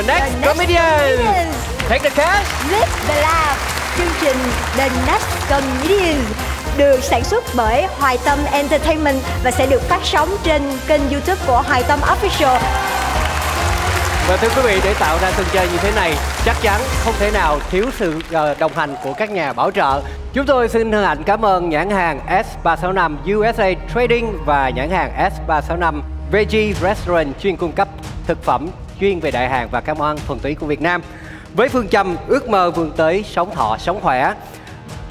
chương trình The Next, Next Comedian. Comedians. Take the cash. Live the Laugh, chương trình The Next Comedian được sản xuất bởi Hoài Tâm Entertainment và sẽ được phát sóng trên kênh YouTube của Hoài Tâm Official. Và thưa quý vị, để tạo ra sân chơi như thế này, chắc chắn không thể nào thiếu sự ờ, đồng hành của các nhà bảo trợ. Chúng tôi xin hân hạnh cảm ơn nhãn hàng S365 USA Trading và nhãn hàng S365 Veggie Restaurant chuyên cung cấp thực phẩm chuyên về đại hàng và các món ăn thuần túy của Việt Nam. Với phương châm ước mơ vươn tới sống thọ sống khỏe,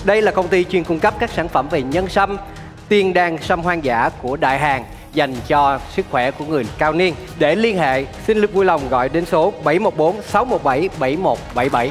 đây là công ty chuyên cung cấp các sản phẩm về nhân sâm, tiên đan sâm hoang dã của đại hàng dành cho sức khỏe của người cao niên. Để liên hệ, xin lực vui lòng gọi đến số 714 617 7177.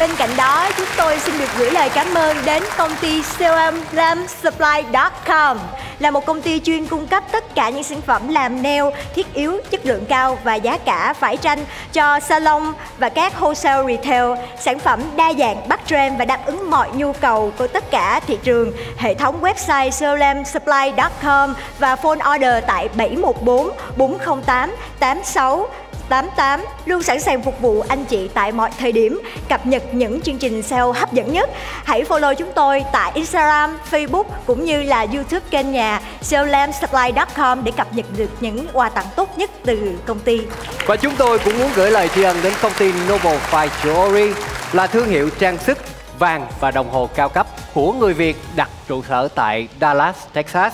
Bên cạnh đó, chúng tôi xin được gửi lời cảm ơn đến công ty CLMSupply.com là một công ty chuyên cung cấp tất cả những sản phẩm làm nail thiết yếu, chất lượng cao và giá cả phải tranh cho salon và các wholesale retail. Sản phẩm đa dạng, bắt trend và đáp ứng mọi nhu cầu của tất cả thị trường. Hệ thống website CLMSupply.com và phone order tại 714 408 86 88 luôn sẵn sàng phục vụ anh chị tại mọi thời điểm, cập nhật những chương trình sale hấp dẫn nhất. Hãy follow chúng tôi tại Instagram, Facebook cũng như là YouTube kênh nhà selllamsupply.com để cập nhật được những quà tặng tốt nhất từ công ty. Và chúng tôi cũng muốn gửi lời tri ân đến công ty Noble Fine Jewelry là thương hiệu trang sức vàng và đồng hồ cao cấp của người Việt đặt trụ sở tại Dallas, Texas.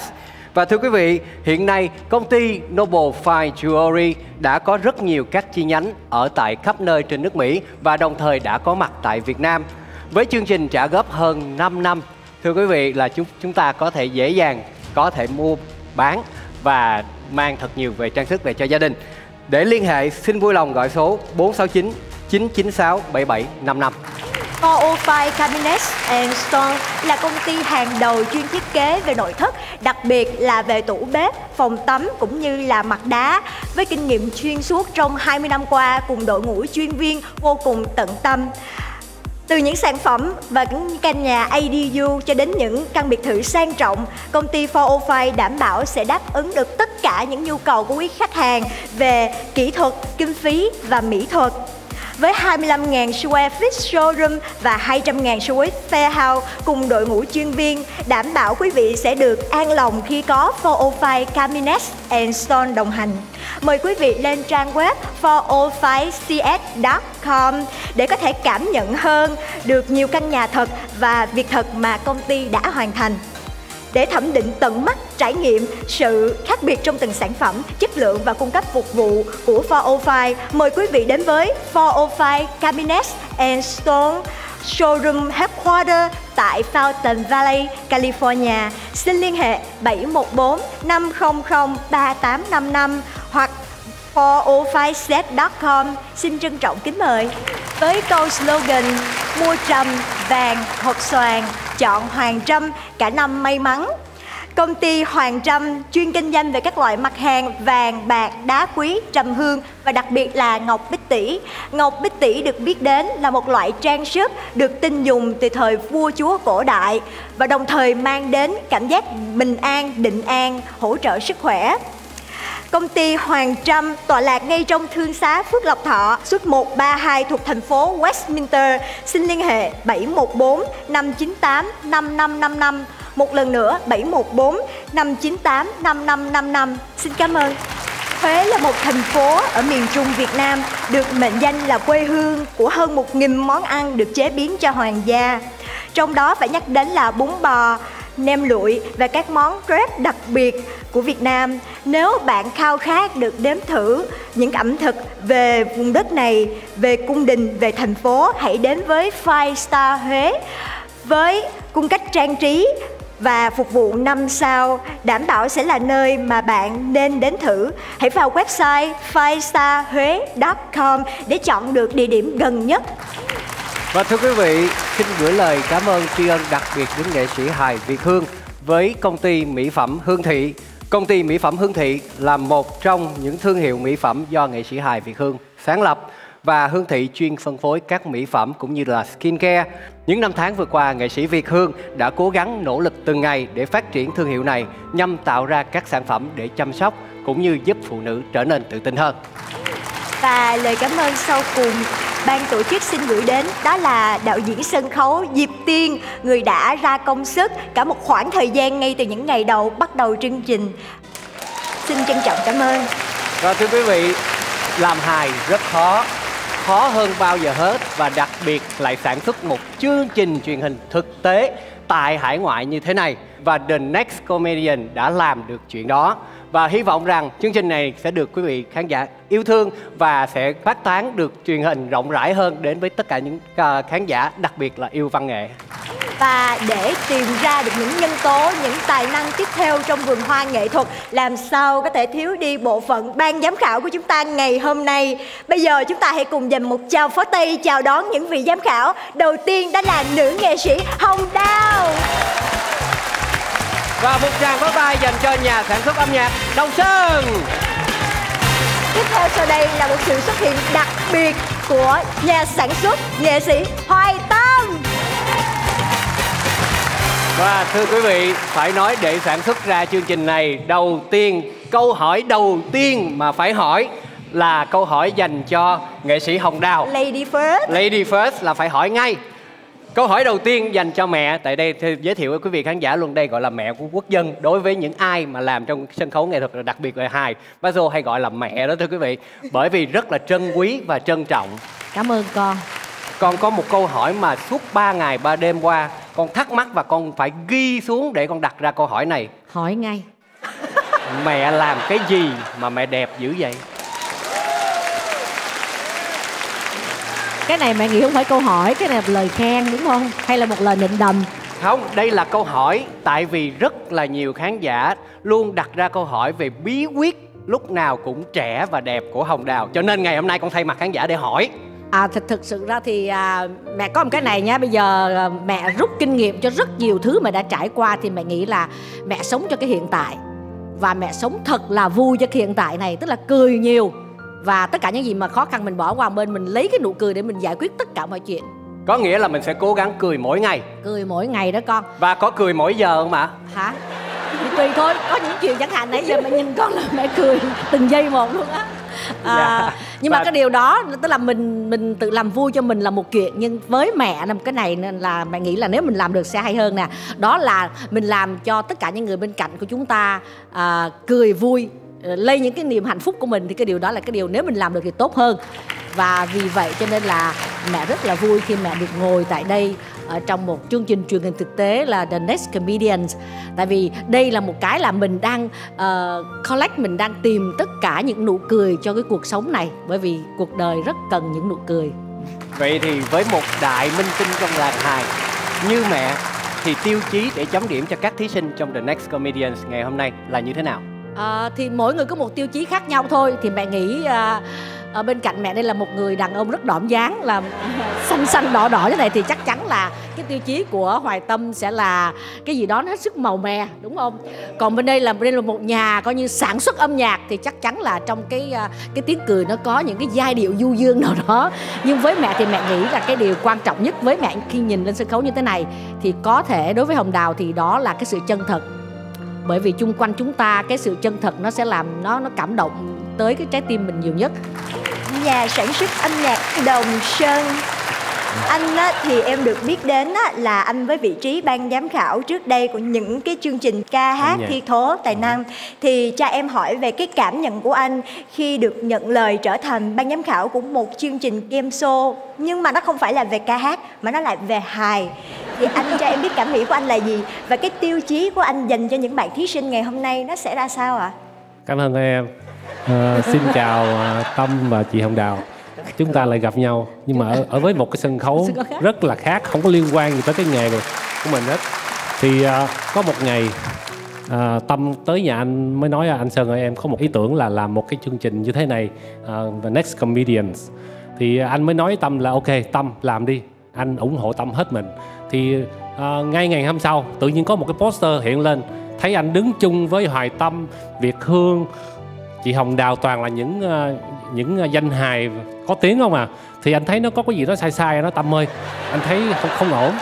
Và thưa quý vị, hiện nay công ty Noble Fine Jewelry đã có rất nhiều các chi nhánh ở tại khắp nơi trên nước Mỹ và đồng thời đã có mặt tại Việt Nam. Với chương trình trả góp hơn 5 năm, thưa quý vị là chúng chúng ta có thể dễ dàng có thể mua bán và mang thật nhiều về trang sức về cho gia đình. Để liên hệ, xin vui lòng gọi số 469 996 7755. 405 Cabinets and Stone là công ty hàng đầu chuyên thiết kế về nội thất, đặc biệt là về tủ bếp, phòng tắm cũng như là mặt đá. Với kinh nghiệm chuyên suốt trong 20 năm qua cùng đội ngũ chuyên viên vô cùng tận tâm. Từ những sản phẩm và những căn nhà ADU cho đến những căn biệt thự sang trọng, công ty 405 đảm bảo sẽ đáp ứng được tất cả những nhu cầu của quý khách hàng về kỹ thuật, kinh phí và mỹ thuật với 25.000 square feet showroom và 200.000 square fair house cùng đội ngũ chuyên viên, đảm bảo quý vị sẽ được an lòng khi có 405 camines and Stone đồng hành. Mời quý vị lên trang web 405cs.com để có thể cảm nhận hơn được nhiều căn nhà thật và việc thật mà công ty đã hoàn thành để thẩm định tận mắt trải nghiệm sự khác biệt trong từng sản phẩm, chất lượng và cung cấp phục vụ của 405. Mời quý vị đến với 405 Cabinets and Stone Showroom Headquarter tại Fountain Valley, California. Xin liên hệ 714 500 3855 hoặc 405step.com Xin trân trọng kính mời. Với câu slogan mua trầm, vàng hộp xoàn, chọn Hoàng Trâm cả năm may mắn. Công ty Hoàng Trâm chuyên kinh doanh về các loại mặt hàng vàng, bạc, đá quý, trầm hương và đặc biệt là ngọc bích tỷ. Ngọc bích tỷ được biết đến là một loại trang sức được tin dùng từ thời vua chúa cổ đại và đồng thời mang đến cảm giác bình an, định an, hỗ trợ sức khỏe. Công ty Hoàng Trâm tọa lạc ngay trong thương xá Phước Lộc Thọ, số 132 thuộc thành phố Westminster. Xin liên hệ 714 598 5555. Một lần nữa 714 598 5555. Xin cảm ơn. Huế là một thành phố ở miền Trung Việt Nam được mệnh danh là quê hương của hơn 1.000 món ăn được chế biến cho hoàng gia. Trong đó phải nhắc đến là bún bò, nem lụi và các món crepe đặc biệt của Việt Nam. Nếu bạn khao khát được đếm thử những ẩm thực về vùng đất này, về cung đình, về thành phố, hãy đến với Five Star Huế với cung cách trang trí và phục vụ 5 sao đảm bảo sẽ là nơi mà bạn nên đến thử. Hãy vào website fivestarhuế.com để chọn được địa điểm gần nhất. Và thưa quý vị, xin gửi lời cảm ơn tri ân đặc biệt đến nghệ sĩ hài Việt Hương với công ty mỹ phẩm Hương Thị. Công ty mỹ phẩm Hương Thị là một trong những thương hiệu mỹ phẩm do nghệ sĩ hài Việt Hương sáng lập và Hương Thị chuyên phân phối các mỹ phẩm cũng như là skincare. Những năm tháng vừa qua, nghệ sĩ Việt Hương đã cố gắng nỗ lực từng ngày để phát triển thương hiệu này nhằm tạo ra các sản phẩm để chăm sóc cũng như giúp phụ nữ trở nên tự tin hơn. Và lời cảm ơn sau cùng ban tổ chức xin gửi đến đó là đạo diễn sân khấu Diệp Tiên người đã ra công sức cả một khoảng thời gian ngay từ những ngày đầu bắt đầu chương trình. Xin trân trọng cảm ơn. Và thưa quý vị, làm hài rất khó khó hơn bao giờ hết và đặc biệt lại sản xuất một chương trình truyền hình thực tế tại hải ngoại như thế này và The Next Comedian đã làm được chuyện đó và hy vọng rằng chương trình này sẽ được quý vị khán giả yêu thương và sẽ phát tán được truyền hình rộng rãi hơn đến với tất cả những à, khán giả, đặc biệt là yêu văn nghệ. Và để tìm ra được những nhân tố, những tài năng tiếp theo trong vườn hoa nghệ thuật, làm sao có thể thiếu đi bộ phận ban giám khảo của chúng ta ngày hôm nay? Bây giờ chúng ta hãy cùng dành một chào phó tay chào đón những vị giám khảo. Đầu tiên đó là nữ nghệ sĩ hồng đào và một tràng pháo tay dành cho nhà sản xuất âm nhạc Đồng Sơn. Tiếp theo sau đây là một sự xuất hiện đặc biệt của nhà sản xuất nghệ sĩ Hoài Tâm. Và thưa quý vị, phải nói để sản xuất ra chương trình này Đầu tiên, câu hỏi đầu tiên mà phải hỏi là câu hỏi dành cho nghệ sĩ Hồng Đào. Lady First. Lady First là phải hỏi ngay Câu hỏi đầu tiên dành cho mẹ Tại đây thì giới thiệu với quý vị khán giả luôn đây gọi là mẹ của quốc dân. Đối với những ai mà làm trong sân khấu nghệ thuật đặc biệt là hài Bazo hay gọi là mẹ đó thưa quý vị. Bởi vì rất là trân quý và trân trọng. Cảm ơn con. Con có một câu hỏi mà suốt 3 ngày 3 đêm qua Con thắc mắc và con phải ghi xuống để con đặt ra câu hỏi này. Hỏi ngay. Mẹ làm cái gì mà mẹ đẹp dữ vậy? Cái này mẹ nghĩ không phải câu hỏi cái này là lời khen đúng không? Hay là một lời nịnh đầm? Không đây là câu hỏi tại vì rất là nhiều khán giả luôn đặt ra câu hỏi về bí quyết lúc nào cũng trẻ và đẹp của hồng đào. Cho nên ngày hôm nay con thay mặt khán giả để hỏi. À, thực thực sự ra thì à, mẹ có một cái này nha. Bây giờ à, mẹ rút kinh nghiệm cho rất nhiều thứ mà đã trải qua thì mẹ nghĩ là mẹ sống cho cái hiện tại. Và mẹ sống thật là vui cho cái hiện tại này tức là cười nhiều và tất cả những gì mà khó khăn mình bỏ qua bên mình lấy cái nụ cười để mình giải quyết tất cả mọi chuyện. Có nghĩa là mình sẽ cố gắng cười mỗi ngày. Cười mỗi ngày đó con. Và có cười mỗi giờ không ạ? Hả? Thì tùy thôi có những chuyện chẳng hạn nãy giờ mẹ nhìn con là mẹ cười từng giây một luôn á. À, dạ. nhưng mà cái điều đó tức là mình mình tự làm vui cho mình là một chuyện nhưng với mẹ là cái này nên là mẹ nghĩ là nếu mình làm được sẽ hay hơn nè. Đó là mình làm cho tất cả những người bên cạnh của chúng ta à, cười vui Ờ, lây những cái niềm hạnh phúc của mình thì cái điều đó là cái điều nếu mình làm được thì tốt hơn. Và vì vậy cho nên là mẹ rất là vui khi mẹ được ngồi tại đây ở trong một chương trình truyền hình thực tế là The Next Comedians. Tại vì đây là một cái là mình đang uh, collect mình đang tìm tất cả những nụ cười cho cái cuộc sống này. Bởi vì cuộc đời rất cần những nụ cười. Vậy thì với một đại minh tinh trong làng hài như mẹ thì tiêu chí để chấm điểm cho các thí sinh trong The Next Comedians ngày hôm nay là như thế nào? À, thì mỗi người có một tiêu chí khác nhau thôi. Thì mẹ nghĩ à, ở bên cạnh mẹ đây là một người đàn ông rất đỏm dáng là xanh xanh đỏ đỏ thế này thì chắc chắn là cái tiêu chí của hoài tâm sẽ là cái gì đó nó hết sức màu mè đúng không? Còn bên đây là bên đây là một nhà coi như sản xuất âm nhạc thì chắc chắn là trong cái à, cái tiếng cười nó có những cái giai điệu du dương nào đó. Nhưng với mẹ thì mẹ nghĩ là cái điều quan trọng nhất với mẹ khi nhìn lên sân khấu như thế này thì có thể đối với hồng đào thì đó là cái sự chân thật bởi vì chung quanh chúng ta cái sự chân thật nó sẽ làm nó nó cảm động tới cái trái tim mình nhiều nhất. Nhà sản xuất âm nhạc Đồng Sơn. Anh á, thì em được biết đến á, là anh với vị trí ban giám khảo trước đây của những cái chương trình ca hát thi thố tài năng. Thì cha em hỏi về cái cảm nhận của anh khi được nhận lời trở thành ban giám khảo của một chương trình game show. Nhưng mà nó không phải là về ca hát mà nó lại về hài thì anh cho em biết cảm nghĩ của anh là gì và cái tiêu chí của anh dành cho những bạn thí sinh ngày hôm nay nó sẽ ra sao ạ Cảm ơn em. Ờ, xin chào ờ, Tâm và chị Hồng Đào. Chúng ta lại gặp nhau nhưng mà ở, ở với một cái sân khấu rất là khác, không có liên quan gì tới cái nghề của mình hết. Thì ờ, có một ngày ờ, Tâm tới nhà anh mới nói anh Sơn ơi em có một ý tưởng là làm một cái chương trình như thế này ờ, The Next Comedians. Thì anh mới nói Tâm là ok Tâm làm đi, anh ủng hộ Tâm hết mình. Thì ờ, ngay ngày hôm sau tự nhiên có một cái poster hiện lên. Thấy anh đứng chung với Hoài Tâm, Việt Hương, chị Hồng Đào toàn là những à, những à, danh hài có tiếng không à. Thì anh thấy nó có cái gì đó sai sai nó Tâm ơi. Anh thấy không không ổn.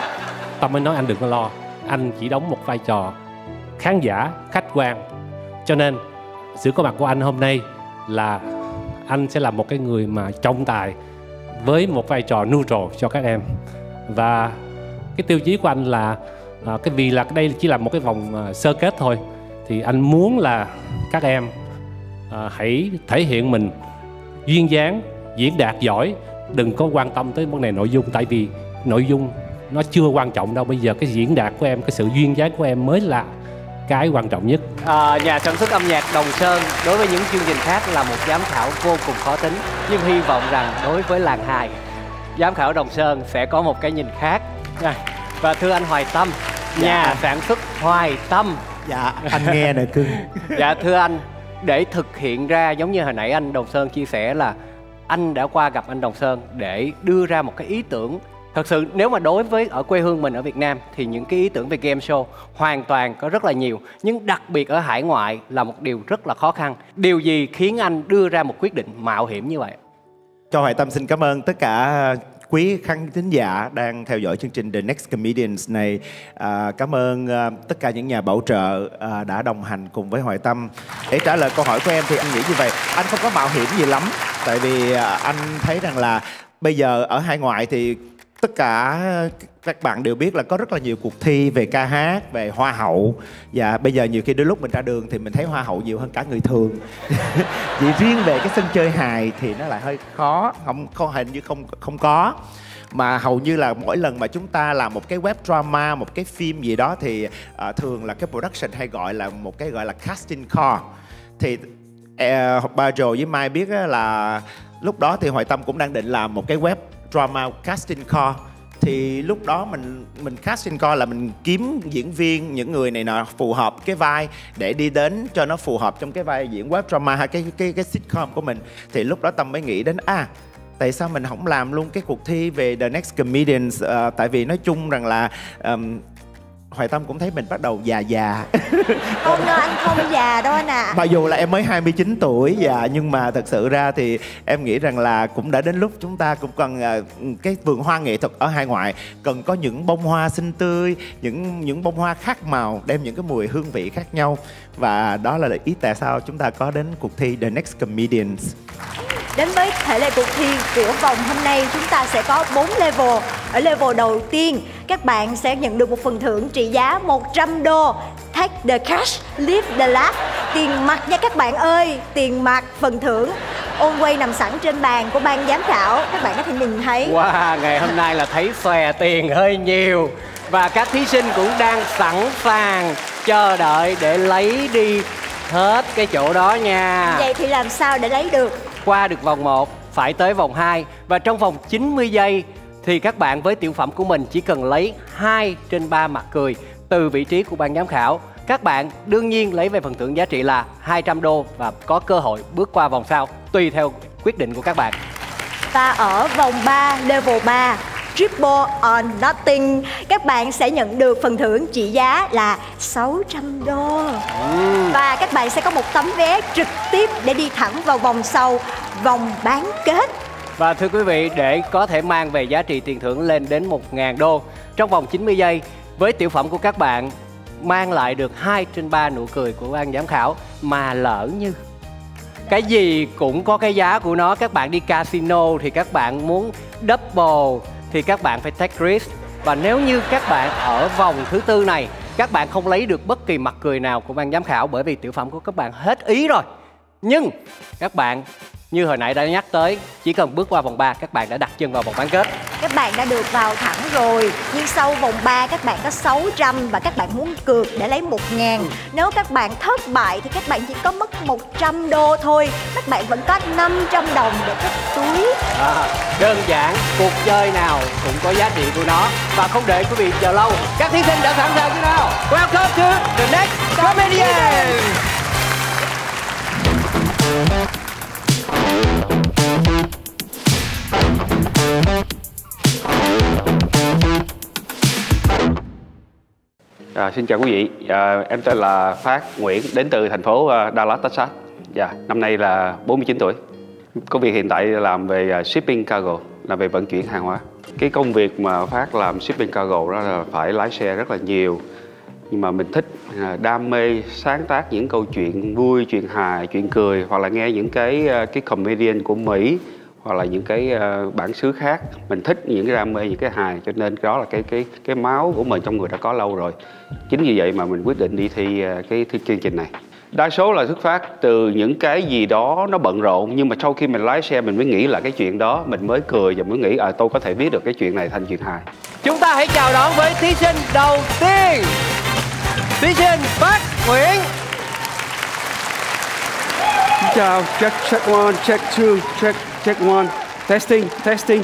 Tâm mới nói anh đừng có lo. Anh chỉ đóng một vai trò khán giả khách quan. Cho nên sự có mặt của anh hôm nay là anh sẽ là một cái người mà trọng tài với một vai trò neutral cho các em. Và cái tiêu chí của anh là à, cái vì là đây chỉ là một cái vòng à, sơ kết thôi. Thì anh muốn là các em à, hãy thể hiện mình duyên dáng diễn đạt giỏi đừng có quan tâm tới vấn đề nội dung. Tại vì nội dung nó chưa quan trọng đâu. Bây giờ cái diễn đạt của em cái sự duyên dáng của em mới là cái quan trọng nhất. À, nhà sản xuất âm nhạc Đồng Sơn đối với những chương trình khác là một giám khảo vô cùng khó tính nhưng hy vọng rằng đối với làng hài giám khảo Đồng Sơn sẽ có một cái nhìn khác nha. và thưa anh Hoài Tâm. Nhà sản xuất Hoài Tâm. Dạ, anh nghe nè cưng. dạ thưa anh để thực hiện ra giống như hồi nãy anh Đồng Sơn chia sẻ là anh đã qua gặp anh Đồng Sơn để đưa ra một cái ý tưởng. Thật sự nếu mà đối với ở quê hương mình ở Việt Nam thì những cái ý tưởng về game show hoàn toàn có rất là nhiều nhưng đặc biệt ở hải ngoại là một điều rất là khó khăn. Điều gì khiến anh đưa ra một quyết định mạo hiểm như vậy? Cho Hoài Tâm xin cảm ơn tất cả quý khán thính giả đang theo dõi chương trình The Next Comedians này. À, cảm ơn à, tất cả những nhà bảo trợ à, đã đồng hành cùng với Hoài Tâm. Để trả lời câu hỏi của em thì anh nghĩ như vậy, anh không có mạo hiểm gì lắm. Tại vì à, anh thấy rằng là bây giờ ở hải ngoại thì tất cả ờ, các bạn đều biết là có rất là nhiều cuộc thi về ca hát về hoa hậu. Và bây giờ nhiều khi đôi lúc mình ra đường thì mình thấy hoa hậu nhiều hơn cả người thường. Chỉ riêng về cái sân chơi hài thì nó lại hơi khó không không hình như không không có. Mà hầu như là mỗi lần mà chúng ta làm một cái web drama một cái phim gì đó thì uh, thường là cái production hay gọi là một cái gọi là casting call. Thì uh, ba Joe với Mai biết là lúc đó thì Hoài Tâm cũng đang định làm một cái web drama casting call. Thì lúc đó mình mình casting call là mình kiếm diễn viên những người này nọ phù hợp cái vai để đi đến cho nó phù hợp trong cái vai diễn web drama hay cái cái cái sitcom của mình. Thì lúc đó tâm mới nghĩ đến à tại sao mình không làm luôn cái cuộc thi về The Next Comedians? Uh, tại vì nói chung rằng là um, Hoài Tâm cũng thấy mình bắt đầu già già. Không đâu anh không già đâu anh ạ. Mặc dù là em mới 29 tuổi dạ nhưng mà thật sự ra thì em nghĩ rằng là cũng đã đến lúc chúng ta cũng cần à, cái vườn hoa nghệ thuật ở hải ngoại. Cần có những bông hoa xinh tươi, những những bông hoa khác màu đem những cái mùi hương vị khác nhau và đó là ý tại sao chúng ta có đến cuộc thi The Next Comedians. Đến với thể lệ cuộc thi của vòng hôm nay chúng ta sẽ có 4 level. Ở level đầu tiên, các bạn sẽ nhận được một phần thưởng trị giá 100 đô. Take the cash, live the laugh. Tiền mặt nha các bạn ơi, tiền mặt phần thưởng. Ôn quay nằm sẵn trên bàn của ban giám khảo, các bạn có thể nhìn thấy. Wow, ngày hôm nay là thấy xòe tiền hơi nhiều Và các thí sinh cũng đang sẵn sàng chờ đợi để lấy đi hết cái chỗ đó nha. Vậy thì làm sao để lấy được? Qua được vòng 1, phải tới vòng 2 Và trong vòng 90 giây thì các bạn với tiểu phẩm của mình chỉ cần lấy 2 trên 3 mặt cười từ vị trí của ban giám khảo. Các bạn đương nhiên lấy về phần thưởng giá trị là 200 đô và có cơ hội bước qua vòng sau tùy theo quyết định của các bạn. Và ở vòng 3, level 3 Triple or Nothing. Các bạn sẽ nhận được phần thưởng trị giá là 600 đô. Và các bạn sẽ có một tấm vé trực tiếp để đi thẳng vào vòng sau Vòng bán kết. Và thưa quý vị, để có thể mang về giá trị tiền thưởng lên đến 1.000 đô trong vòng 90 giây với tiểu phẩm của các bạn mang lại được 2 trên 3 nụ cười của ban giám khảo mà lỡ như. Cái gì cũng có cái giá của nó. Các bạn đi casino thì các bạn muốn double thì các bạn phải take risk. Và nếu như các bạn ở vòng thứ tư này, các bạn không lấy được bất kỳ mặt cười nào của ban giám khảo bởi vì tiểu phẩm của các bạn hết ý rồi nhưng các bạn như hồi nãy đã nhắc tới chỉ cần bước qua vòng 3 các bạn đã đặt chân vào vòng bán kết. Các bạn đã được vào thẳng rồi nhưng sau vòng 3 các bạn có 600 và các bạn muốn cược để lấy 1 ngàn. Nếu các bạn thất bại thì các bạn chỉ có mất 100 đô thôi. Các bạn vẫn có 500 đồng để cất túi. À, đơn giản cuộc chơi nào cũng có giá trị của nó. Và không để quý vị chờ lâu các thí sinh đã sẵn sàng chưa nào? Welcome to the next comedian À, xin chào quý vị, à, em tên là Phát Nguyễn, đến từ thành phố à, Dallas, Texas. Dạ, năm nay là 49 tuổi. Công việc hiện tại làm về à, shipping cargo, làm về vận chuyển hàng hóa. Cái công việc mà Phát làm shipping cargo đó là phải lái xe rất là nhiều. Nhưng mà mình thích à, đam mê sáng tác những câu chuyện vui, chuyện hài, chuyện cười hoặc là nghe những cái cái comedian của Mỹ hoặc là những cái uh, bản xứ khác. Mình thích những cái đam mê những cái hài cho nên đó là cái cái cái máu của mình trong người đã có lâu rồi. Chính vì vậy mà mình quyết định đi thi uh, cái thi chương trình này. Đa số là xuất phát từ những cái gì đó nó bận rộn nhưng mà sau khi mình lái xe mình mới nghĩ là cái chuyện đó mình mới cười và mới nghĩ à tôi có thể viết được cái chuyện này thành chuyện hài. Chúng ta hãy chào đón với thí sinh đầu tiên. Thí sinh Phát Nguyễn. Xin chào check check one check two check check one. Testing testing.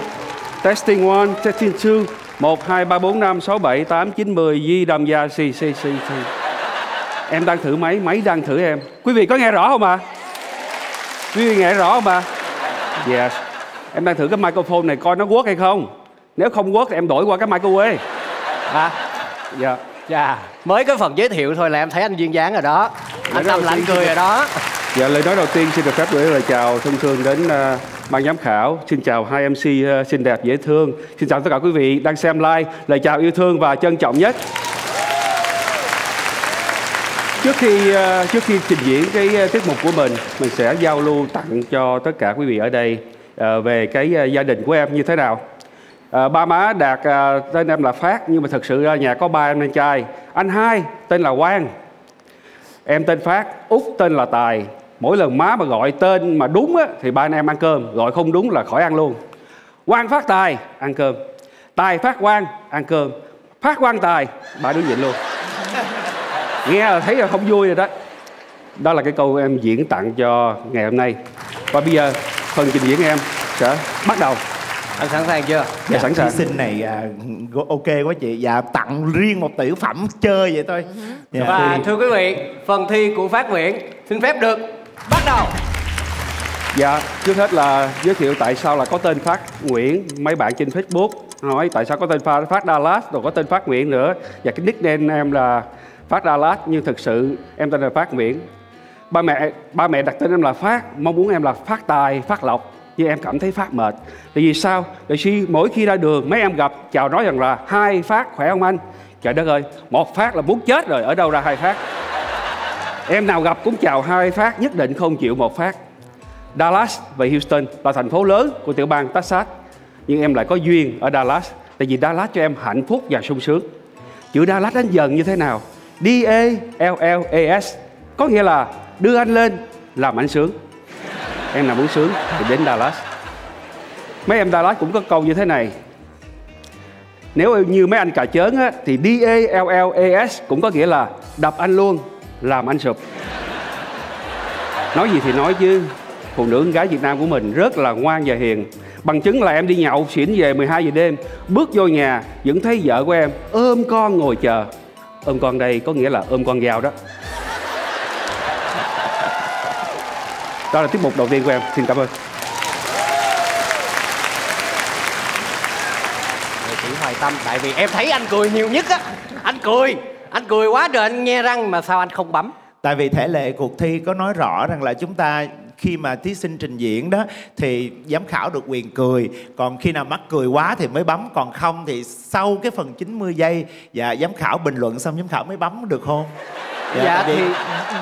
Testing one testing two. Một hai ba bốn năm sáu bảy tám chín mười. Di đầm gia xì xì xì xì em đang thử máy máy đang thử em. Quý vị có nghe rõ không ạ? Quý vị nghe rõ không ạ? Yes. Em đang thử cái microphone này coi nó work hay không. Nếu không work thì em đổi qua cái microwave à. Dạ. Dạ mới cái phần giới thiệu thôi là em thấy anh duyên dáng rồi đó. Anh tâm lạnh cười rồi đó. Dạ, lời nói đầu tiên xin được phép gửi lời chào thân thương đến uh, ban giám khảo. Xin chào hai MC ờ, xinh đẹp dễ thương. Xin chào tất cả quý vị đang xem live. Lời chào yêu thương và trân trọng nhất. Trước khi ờ, trước khi trình diễn cái ờ, tiết mục của mình, mình sẽ giao lưu tặng cho tất cả quý vị ở đây về cái gia đình của em như thế nào. À, ba má đạt à, tên em là Phát nhưng mà thật sự ra nhà có ba em anh trai. Anh hai tên là Quang, Em tên Phát, Út tên là Tài Mỗi lần má mà gọi tên mà đúng á, thì ba anh em ăn cơm. Gọi không đúng là khỏi ăn luôn. Quang Phát Tài, ăn cơm. Tài Phát Quang, ăn cơm. Phát Quang Tài, ba đứa nhịn luôn. Nghe là thấy là không vui rồi đó. Đó là cái câu em diễn tặng cho ngày hôm nay. Và bây giờ phần trình diễn em sẽ bắt đầu. Anh sẵn sàng chưa? Dạ sẵn sàng. thí sinh này à, ok quá chị. Dạ tặng riêng một tiểu phẩm chơi vậy thôi. Dạ. và thưa quý vị phần thi của Phát Nguyễn xin phép được bắt đầu. Dạ, trước hết là giới thiệu tại sao là có tên Phát Nguyễn. Mấy bạn trên Facebook hỏi tại sao có tên Phát, Phát Dallas rồi có tên Phát Nguyễn nữa. Và cái nickname em là Phát Dallas Nhưng thực sự em tên là Phát Nguyễn. Ba mẹ ba mẹ đặt tên em là Phát Mong muốn em là Phát Tài, Phát Lộc. Nhưng em cảm thấy Phát mệt. Tại vì sao? Tại khi mỗi khi ra đường mấy em gặp chào nói rằng là Hai Phát khỏe không anh? Trời đất ơi, một Phát là muốn chết rồi Ở đâu ra hai Phát? Em nào gặp cũng chào hai Phát Nhất định không chịu một Phát. Dallas và Houston là thành phố lớn của tiểu bang Texas nhưng em lại có duyên ở Dallas tại vì Dallas cho em hạnh phúc và sung sướng. Chữ Dallas đánh dần như thế nào? D A L L A S có nghĩa là đưa anh lên làm anh sướng. Em nào muốn sướng thì đến Dallas. Mấy em Dallas cũng có câu như thế này. Nếu như mấy anh cà chớn á, thì D A L L A S cũng có nghĩa là đập anh luôn làm anh sụp. Nói gì thì nói chứ, phụ nữ con gái Việt Nam của mình rất là ngoan và hiền. Bằng chứng là em đi nhậu, xỉn về 12 giờ đêm, bước vô nhà, vẫn thấy vợ của em ôm con ngồi chờ. Ôm con đây có nghĩa là ôm con dao đó. Đó là tiết mục đầu tiên của em. Xin cảm ơn. Nghệ sĩ Hoài Tâm, tại vì em thấy anh cười nhiều nhất á. Anh cười anh cười quá trời anh nghe răng mà sao anh không bấm? Tại vì thể lệ cuộc thi có nói rõ rằng là chúng ta khi mà thí sinh trình diễn đó thì giám khảo được quyền cười còn khi nào mắc cười quá thì mới bấm còn không thì sau cái phần 90 giây và giám khảo bình luận xong giám khảo mới bấm được không? Dạ, vì thì-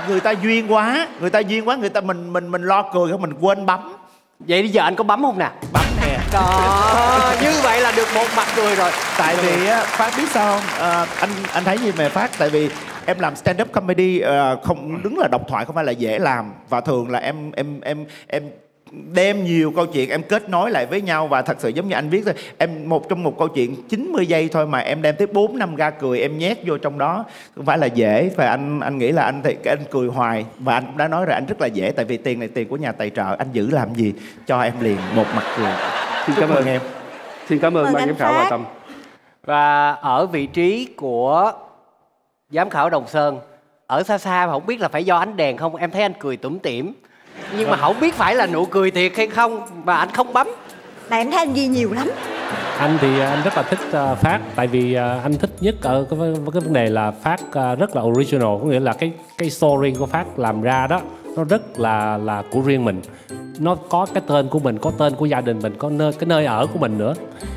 người ta duyên quá người ta duyên quá người ta mình mình mình lo cười không mình quên bấm. Vậy bây giờ anh có bấm không nè? Bấm nè đó như vậy là được một mặt cười rồi. Tại vì á phát biết sao không? Ờ, anh anh thấy gì về phát? Tại vì em làm stand up comedy ờ, không đứng là độc thoại không phải là dễ làm. Và thường là em em em em đem nhiều câu chuyện em kết nối lại với nhau. Và thật sự giống như anh viết thôi em một trong một câu chuyện 90 giây thôi mà em đem tới 4 năm ga cười em nhét vô trong đó. Không phải là dễ và anh anh nghĩ là anh thì anh cười hoài. Và anh cũng đã nói rồi anh rất là dễ. Tại vì tiền này tiền của nhà tài trợ anh giữ làm gì cho em liền một mặt cười Xin cảm ơn em. Xin cảm ơn ban giám khảo. Hoài Tâm. và ở vị trí của giám khảo đồng sơn ở xa xa mà không biết là phải do ánh đèn không em thấy anh cười tủm tỉm. Nhưng mà không biết phải là nụ cười thiệt hay không mà anh không bấm. Mà em thấy anh ghi nhiều lắm. Anh thì anh rất là thích ờ, phát tại vì ờ, anh thích nhất ở cái, vấn đề là phát rất là original có nghĩa là cái cái story của phát làm ra đó nó rất là là của riêng mình. Nó có cái tên của mình có tên của gia đình mình có nơi cái nơi ở của mình nữa.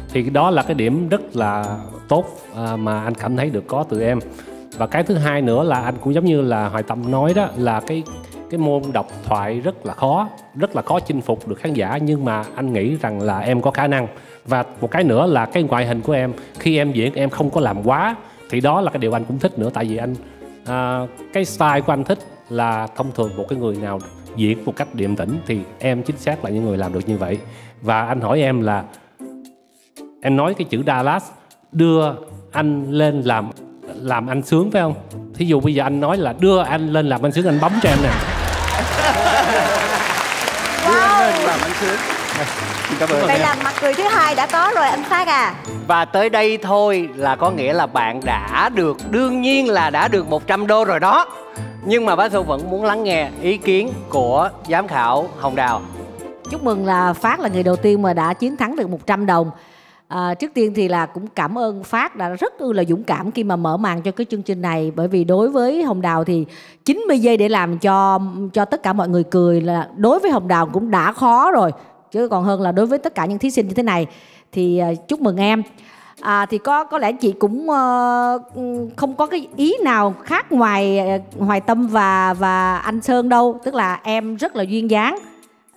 Thì đó là cái điểm rất là tốt à, mà anh cảm thấy được có từ em. Và cái thứ hai nữa là anh cũng giống như là hoài tâm nói đó là cái cái môn độc thoại rất là khó rất là khó chinh phục được khán giả. Nhưng mà anh nghĩ rằng là em có khả năng. Và một cái nữa là cái ngoại hình của em khi em diễn em không có làm quá. Thì đó là cái điều anh cũng thích nữa. Tại vì anh à, cái style của anh thích là thông thường một cái người nào diễn một cách điềm tĩnh thì em chính xác là những người làm được như vậy và anh hỏi em là em nói cái chữ Dallas đưa anh lên làm làm anh sướng phải không? Thí dụ bây giờ anh nói là đưa anh lên làm anh sướng anh bấm cho em nè. Làm anh sướng. Xin cảm ơn Vậy là mặt cười thứ hai đã có rồi anh Phát à và tới đây thôi là có nghĩa là bạn đã được đương nhiên là đã được 100 đô rồi đó nhưng mà bá Thu vẫn muốn lắng nghe ý kiến của giám khảo Hồng Đào Chúc mừng là Phát là người đầu tiên mà đã chiến thắng được 100 đồng. À, trước tiên thì là cũng cảm ơn Phát đã rất ư là dũng cảm khi mà mở màn cho cái chương trình này bởi vì đối với Hồng Đào thì 90 giây để làm cho cho tất cả mọi người cười là đối với Hồng Đào cũng đã khó rồi chứ còn hơn là đối với tất cả những thí sinh như thế này thì à, chúc mừng em. À, thì có có lẽ chị cũng uh, không có cái ý nào khác ngoài ờ, Hoài Tâm và và anh Sơn đâu, tức là em rất là duyên dáng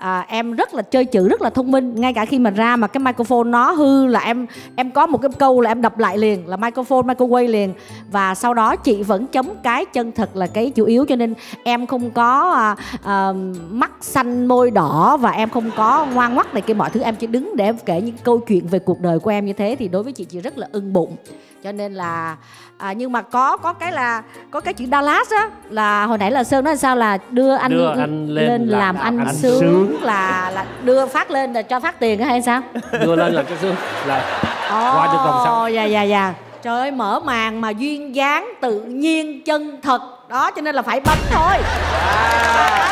à, em rất là chơi chữ rất là thông minh. Ngay cả khi mà ra mà cái microphone nó hư là em em có một cái câu là em đập lại liền là microphone microwave liền. Và sau đó chị vẫn chống cái chân thật là cái chủ yếu. Cho nên em không có à, à, mắt xanh môi đỏ và em không có ngoan ngoắt này kia mọi thứ. Em chỉ đứng để em kể những câu chuyện về cuộc đời của em như thế. Thì đối với chị chị rất là ưng bụng. Cho nên là à, nhưng mà có có cái là có cái chữ Dallas á là hồi nãy là Sơn nói sao là đưa anh Đưa anh lên làm, làm anh, anh sướng, sướng. là là đưa phát lên là cho phát tiền á hay sao? Đưa lên là cái sướng là qua được vòng sau. Dạ dạ dạ. Trời ơi mở màn mà duyên dáng tự nhiên chân thật đó cho nên là phải bấm thôi.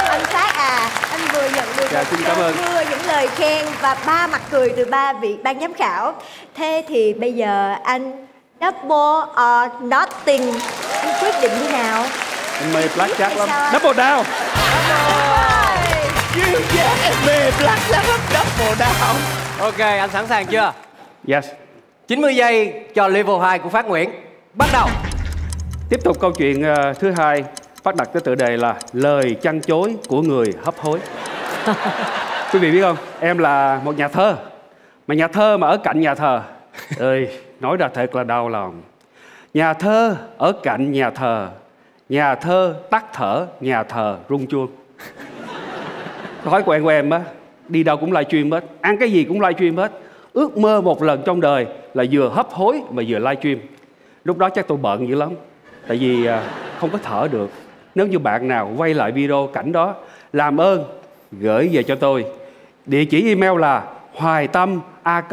Anh Phát à Anh vừa nhận được Dạ, xin cảm ơn. mưa những lời khen Và ba mặt cười từ ba vị ban giám khảo Thế thì bây giờ anh Double or nothing Anh quyết định như nào Em mê blackjack lắm. Double down. duyên em mê black lắm double down ok anh sẵn sàng chưa Yes. 90 giây cho level 2 của Phát Nguyễn bắt đầu Tiếp tục câu chuyện ờ, thứ hai phát đặt cái tựa đề là lời chăn chối của người hấp hối. Quý vị biết không, em là một nhà thơ, mà nhà thơ mà ở cạnh nhà thờ, ơi nói ra thật là đau lòng. Nhà thơ ở cạnh nhà thờ, nhà thơ tắt thở, nhà thờ rung chuông. Thói quen của em á, đi đâu cũng livestream hết, ăn cái gì cũng livestream hết. Ước mơ một lần trong đời là vừa hấp hối mà vừa livestream. Lúc đó chắc tôi bận dữ lắm Tại vì à, không có thở được Nếu như bạn nào quay lại video cảnh đó Làm ơn gửi về cho tôi Địa chỉ email là hoài tâm a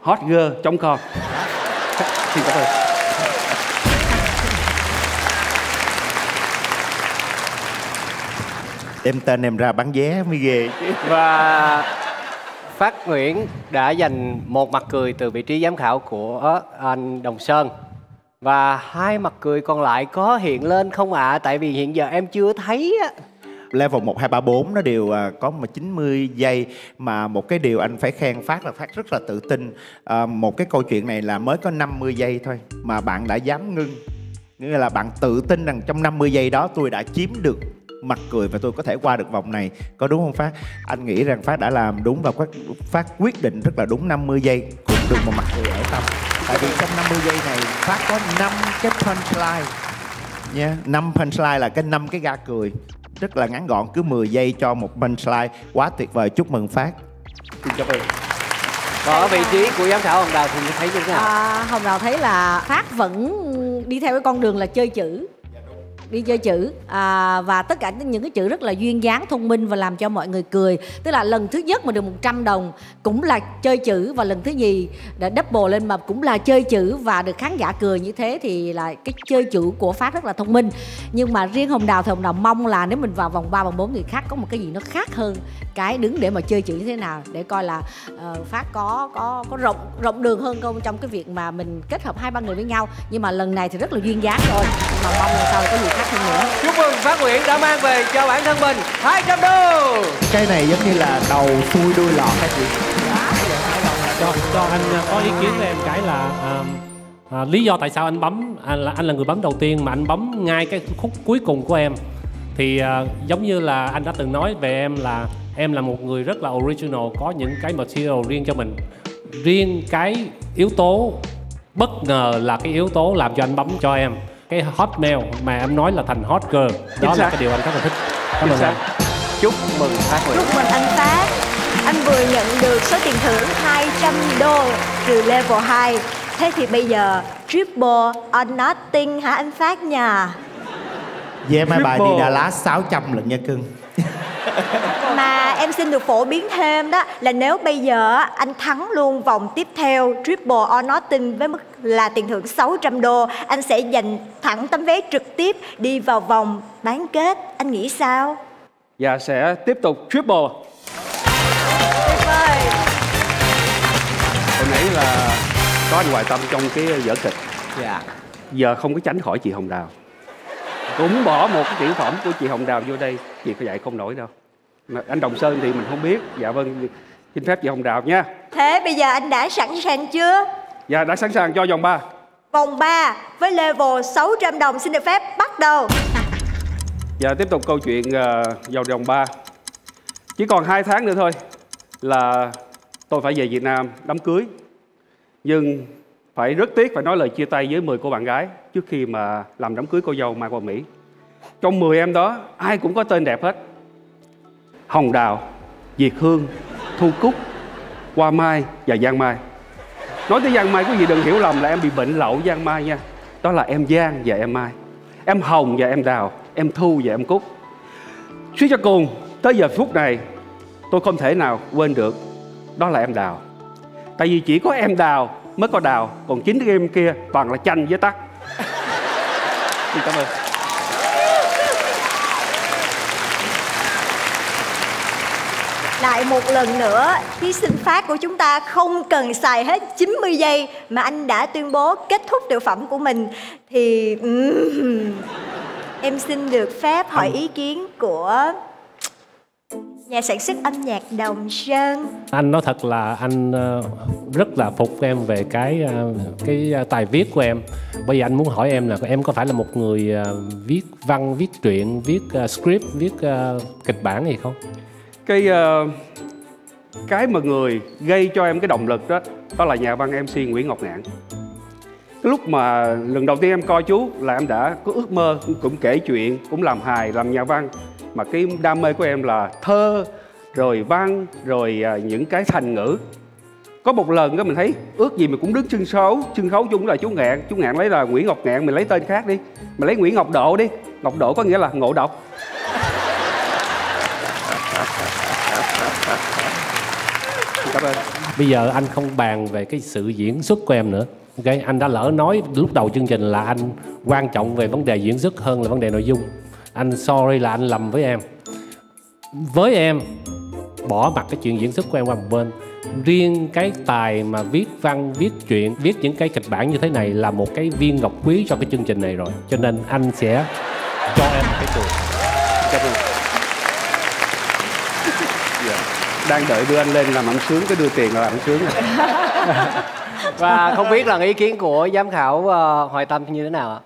hotgirl.com Xin cảm ơn đem tên em ra bán vé mới ghê chứ và Phát Nguyễn đã giành một mặt cười từ vị trí giám khảo của anh Đồng Sơn và hai mặt cười còn lại có hiện lên không ạ? Tại vì hiện giờ em chưa thấy á. level 1, 2, 3, 4 nó đều à, có mà 90 giây mà một cái điều anh phải khen Phát là Phát rất là tự tin à, một cái câu chuyện này là mới có 50 giây thôi mà bạn đã dám ngưng nghĩa là bạn tự tin rằng trong 50 giây đó tôi đã chiếm được mặt cười và tôi có thể qua được vòng này. Có đúng không phát? Anh nghĩ rằng phát đã làm đúng và phát phát quyết định rất là đúng 50 giây cũng được một mặt cười ở tâm. Tại vì trong 50 giây này phát có 5 cái punchline nha. Năm punchline là cái năm cái ga cười. Rất là ngắn gọn cứ 10 giây cho một punchline. Quá tuyệt vời chúc mừng phát. Xin cảm ơn còn ở vị trí của giám khảo hồng đào thì thấy như thế nào? À, hồng đào thấy là phát vẫn đi theo cái con đường là chơi chữ đi chơi chữ. À, và tất cả những cái chữ rất là duyên dáng thông minh và làm cho mọi người cười. Tức là lần thứ nhất mà được 100 đồng cũng là chơi chữ và lần thứ nhì đã double lên mà cũng là chơi chữ và được khán giả cười như thế thì là cái chơi chữ của phát rất là thông minh. Nhưng mà riêng hồng đào thì hồng đào mong là nếu mình vào vòng 3 vòng 4 người khác có một cái gì nó khác hơn cái đứng để mà chơi chữ như thế nào để coi là uh, phát có có có rộng rộng đường hơn không trong cái việc mà mình kết hợp hai ba người với nhau. Nhưng mà lần này thì rất là duyên dáng rồi mà mong là sau có gì khác hơn nữa. Chúc mừng phát nguyễn đã mang về cho bản thân mình 200 đô. Cái này giống như là đầu xuôi đuôi lọt hay gì? Cho cho anh à, có ý kiến của em cái là à, à, lý do tại sao anh bấm anh là anh là người bấm đầu tiên mà anh bấm ngay cái khúc cuối cùng của em. Thì à, giống như là anh đã từng nói về em là em là một người rất là original có những cái material riêng cho mình. Riêng cái yếu tố bất ngờ là cái yếu tố làm cho anh bấm cho em cái hotmail mà em nói là thành hot girl. Đó Chính là xác. cái điều anh rất là thích. Cảm ơn anh. Chúc mừng phát nguyễn. Chúc mừng anh Phát. Anh vừa nhận được số tiền thưởng 200 đô từ level 2 Thế thì bây giờ triple or nothing hả anh Phát nha Về mai bài đi Triple. Đà Lạt 600 lần nha cưng em xin được phổ biến thêm đó là nếu bây giờ anh thắng luôn vòng tiếp theo triple or nothing với mức là tiền thưởng 600 đô Anh sẽ giành thẳng tấm vé trực tiếp đi vào vòng bán kết. Anh nghĩ sao? và sẽ tiếp tục triple. Tuyệt vời. Hồi nãy là có anh hoài tâm trong cái vở kịch. Dạ. Giờ không có tránh khỏi chị hồng đào. Cũng bỏ một cái tiểu phẩm của chị hồng đào vô đây. Chị có dạy không nổi đâu anh đồng sơn thì mình không biết. Dạ vâng xin phép chị hồng đào nha. Thế bây giờ anh đã sẵn sàng chưa? dạ đã sẵn sàng cho vòng 3 Vòng 3 với level 600 đồng xin được phép bắt đầu. Giờ tiếp tục câu chuyện uh, vào vòng 3 Chỉ còn 2 tháng nữa thôi là tôi phải về Việt Nam đám cưới. Nhưng phải rất tiếc phải nói lời chia tay với 10 cô bạn gái Trước khi mà làm đám cưới cô dâu mang qua Mỹ. Trong 10 em đó ai cũng có tên đẹp hết Hồng Đào, Diệt Hương, Thu Cúc, Hoa Mai và Giang Mai. Nói tới Giang Mai quý vị đừng hiểu lầm là em bị bệnh lậu Giang Mai nha. Đó là em Giang và em Mai. Em Hồng và em Đào Em Thu và em Cúc. Suy cho cùng Tới giờ phút này Tôi không thể nào quên được Đó là em Đào. Tại vì chỉ có em Đào mới có Đào Còn chính cái em kia toàn là chanh với tắc. Xin cảm ơn. Lại một lần nữa, thí sinh phát của chúng ta không cần xài hết 90 giây mà anh đã tuyên bố kết thúc tiểu phẩm của mình. Thì em xin được phép hỏi ý kiến của nhà sản xuất âm nhạc Đồng Sơn. anh nói thật là anh ờ, rất là phục em về cái ờ, cái ờ, tài viết của em. Bây giờ anh muốn hỏi em là em có phải là một người viết văn viết truyện viết script viết kịch bản gì không cái uh, Cái mà người gây cho em cái động lực đó Đó là nhà văn MC Nguyễn Ngọc Ngạn. Cái lúc mà lần đầu tiên em coi chú là em đã có ước mơ cũng kể chuyện, cũng làm hài, làm nhà văn. Mà cái đam mê của em là thơ, rồi văn, rồi à, những cái thành ngữ. Có một lần đó mình thấy ước gì mình cũng đứng sân khấu, sân khấu chung là chú Ngạn, chú Ngạn lấy là Nguyễn Ngọc Ngạn, mình lấy tên khác đi, mình lấy Nguyễn Ngọc Độ đi, Ngọc Độ có nghĩa là ngộ độc. Cảm ơn bây giờ anh không bàn về cái sự diễn xuất của em nữa. Ok, anh đã lỡ nói lúc đầu chương trình là anh quan trọng về vấn đề diễn xuất hơn là vấn đề nội dung. Anh sorry là anh lầm với em. Với em, bỏ mặt cái chuyện diễn xuất của em qua một bên. Riêng cái tài mà viết văn, viết truyện, viết những cái kịch bản như thế này là một cái viên ngọc quý cho cái chương trình này rồi. Cho nên anh sẽ cho em một cái trường Cảm ơn. Dạ. Đang đợi đưa anh lên làm ảnh sướng, cái đưa tiền là làm ảnh sướng và không biết là ý kiến của giám khảo ờ, hoài tâm như thế nào ạ?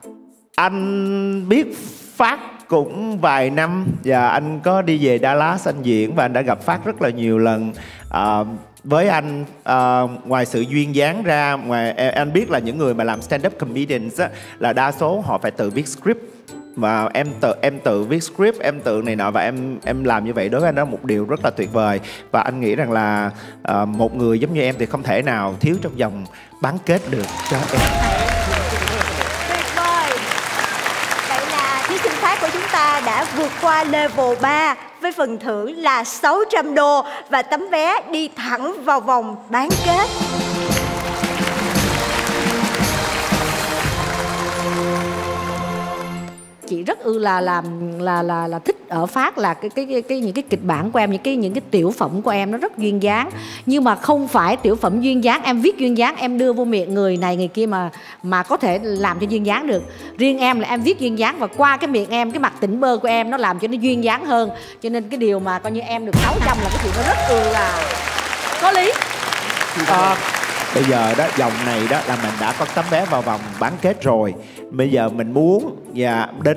Anh biết phát cũng vài năm và anh có đi về Dallas anh diễn và anh đã gặp Phát rất là nhiều lần. À, với anh à, ngoài sự duyên dáng ra ngoài anh biết là những người mà làm stand up comedians á, là đa số họ phải tự viết script và em tự em tự viết script em tự này nọ và em em làm như vậy đối với anh đó là một điều rất là tuyệt vời. Và anh nghĩ rằng là uh, một người giống như em thì không thể nào thiếu trong vòng bán kết được cho em. Tuyệt vời. Vậy là thí sinh khác của chúng ta đã vượt qua level 3 với phần thưởng là 600 đô và tấm vé đi thẳng vào vòng bán kết. Chị rất ư là làm là là là thích ở phát là cái cái cái, cái những cái kịch bản của em những cái những cái tiểu phẩm của em nó rất duyên dáng. Nhưng mà không phải tiểu phẩm duyên dáng em viết duyên dáng em đưa vô miệng người này người kia mà mà có thể làm cho duyên dáng được. Riêng em là em viết duyên dáng và qua cái miệng em cái mặt tỉnh bơ của em nó làm cho nó duyên dáng hơn. Cho nên cái điều mà coi như em được 600 là cái chuyện nó rất ư là. Có lý. À, bây giờ đó vòng này đó là mình đã có tấm vé vào vòng bán kết rồi. Bây giờ mình muốn và đến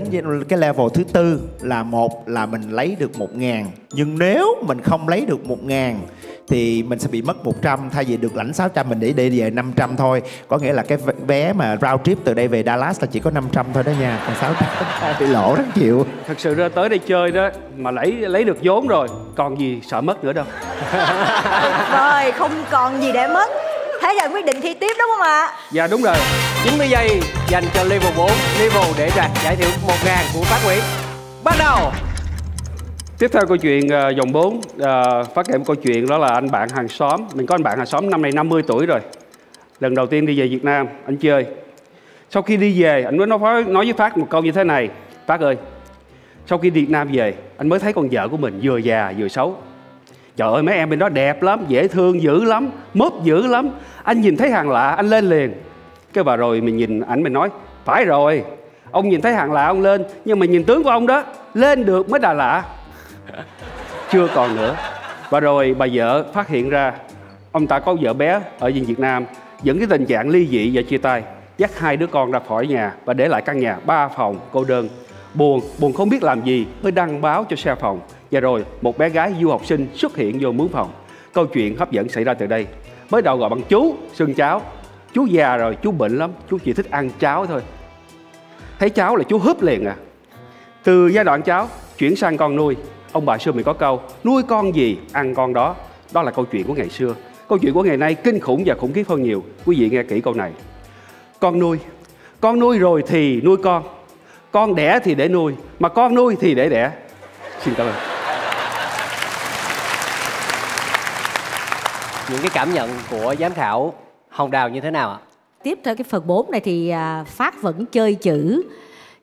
cái level thứ tư là một là mình lấy được một ngàn. Nhưng nếu mình không lấy được một ngàn thì mình sẽ bị mất 100 thay vì được lãnh 600 mình để đi về 500 thôi. Có nghĩa là cái vé mà round trip từ đây về Dallas là chỉ có 500 thôi đó nha còn 600 bị lỗ rất chịu. Thật sự ra tới đây chơi đó mà lấy lấy được vốn rồi còn gì sợ mất nữa đâu. Rồi không còn gì để mất Thế giờ quyết định thi tiếp đúng không ạ? Dạ đúng rồi. 90 giây dành cho level 4 Level để đạt giải thưởng 1 ngàn của Phát Nguyễn Bắt đầu! Tiếp theo câu chuyện uh, dòng 4 uh, ờ, Phát kể một câu chuyện đó là anh bạn hàng xóm. Mình có anh bạn hàng xóm năm nay 50 tuổi rồi. Lần đầu tiên đi về Việt Nam Anh chơi. Sau khi đi về anh mới nói, nói với Phát một câu như thế này. Phát ơi Sau khi đi Việt Nam về Anh mới thấy con vợ của mình vừa già vừa xấu. Trời ơi mấy em bên đó đẹp lắm, dễ thương dữ lắm, mốt dữ lắm. Anh nhìn thấy hàng lạ, anh lên liền. Cái bà rồi mình nhìn ảnh mình nói Phải rồi, ông nhìn thấy hàng lạ ông lên Nhưng mà nhìn tướng của ông đó, lên được mới đà lạ. Chưa còn nữa. Và rồi bà vợ phát hiện ra Ông ta có vợ bé ở bên Việt Nam Dẫn cái tình trạng ly dị và chia tay Dắt hai đứa con ra khỏi nhà Và để lại căn nhà ba phòng cô đơn. Buồn, buồn không biết làm gì Mới đăng báo cho xe phòng và rồi một bé gái du học sinh xuất hiện vô mướn phòng. Câu chuyện hấp dẫn xảy ra từ đây. Mới đầu gọi bằng chú, xưng cháo. Chú già rồi, chú bệnh lắm Chú chỉ thích ăn cháo thôi. Thấy cháu là chú húp liền à. Từ giai đoạn cháu chuyển sang con nuôi. Ông bà xưa mình có câu Nuôi con gì, ăn con đó. Đó là câu chuyện của ngày xưa. Câu chuyện của ngày nay kinh khủng và khủng khiếp hơn nhiều. Quý vị nghe kỹ câu này. Con nuôi. Con nuôi rồi thì nuôi con. Con đẻ thì để nuôi Mà con nuôi thì để đẻ. Xin cảm ơn. Những cái cảm nhận của giám khảo Hồng Đào như thế nào ạ? Tiếp theo cái phần 4 này thì à, Phát vẫn chơi chữ.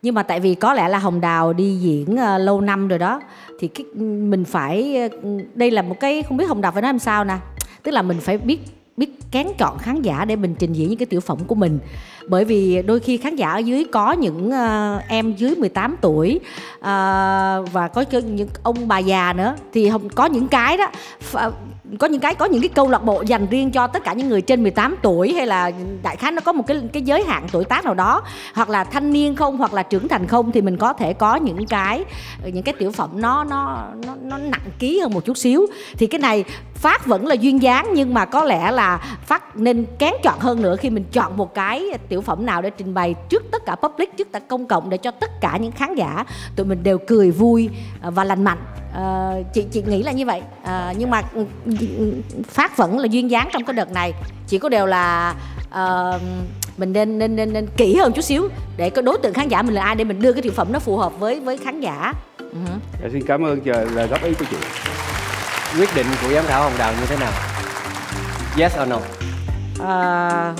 Nhưng mà tại vì có lẽ là Hồng Đào đi diễn à, lâu năm rồi đó, thì cái, mình phải à, đây là một cái, không biết Hồng Đào phải nói làm sao nè. Tức là mình phải biết biết kén chọn khán giả để mình trình diễn những cái tiểu phẩm của mình bởi vì đôi khi khán giả ở dưới có những uh, em dưới 18 tuổi uh, và có những ông bà già nữa thì không có những cái đó ờ, có những cái có những cái câu lạc bộ dành riêng cho tất cả những người trên 18 tuổi hay là đại khái nó có một cái cái giới hạn tuổi tác nào đó hoặc là thanh niên không hoặc là trưởng thành không thì mình có thể có những cái những cái tiểu phẩm nó nó nó, nó nặng ký hơn một chút xíu. Thì cái này phát vẫn là duyên dáng nhưng mà có lẽ là phát nên kén chọn hơn nữa khi mình chọn một cái tiểu phẩm nào để trình bày trước tất cả public trước tất cả công cộng để cho tất cả những khán giả tụi mình đều cười vui và lành mạnh. À, chị chị nghĩ là như vậy. À, nhưng mà ừ, phát vẫn là duyên dáng trong cái đợt này. Chỉ có điều là uh, mình nên, nên nên nên kỹ hơn chút xíu để có đối tượng khán giả mình là ai để mình đưa cái tiểu phẩm nó phù hợp với với khán giả. Uh-huh. dạ, xin cảm ơn chờ lời góp ý của chị. Quyết định của giám khảo hồng đào như thế nào? Yes or no? Uh,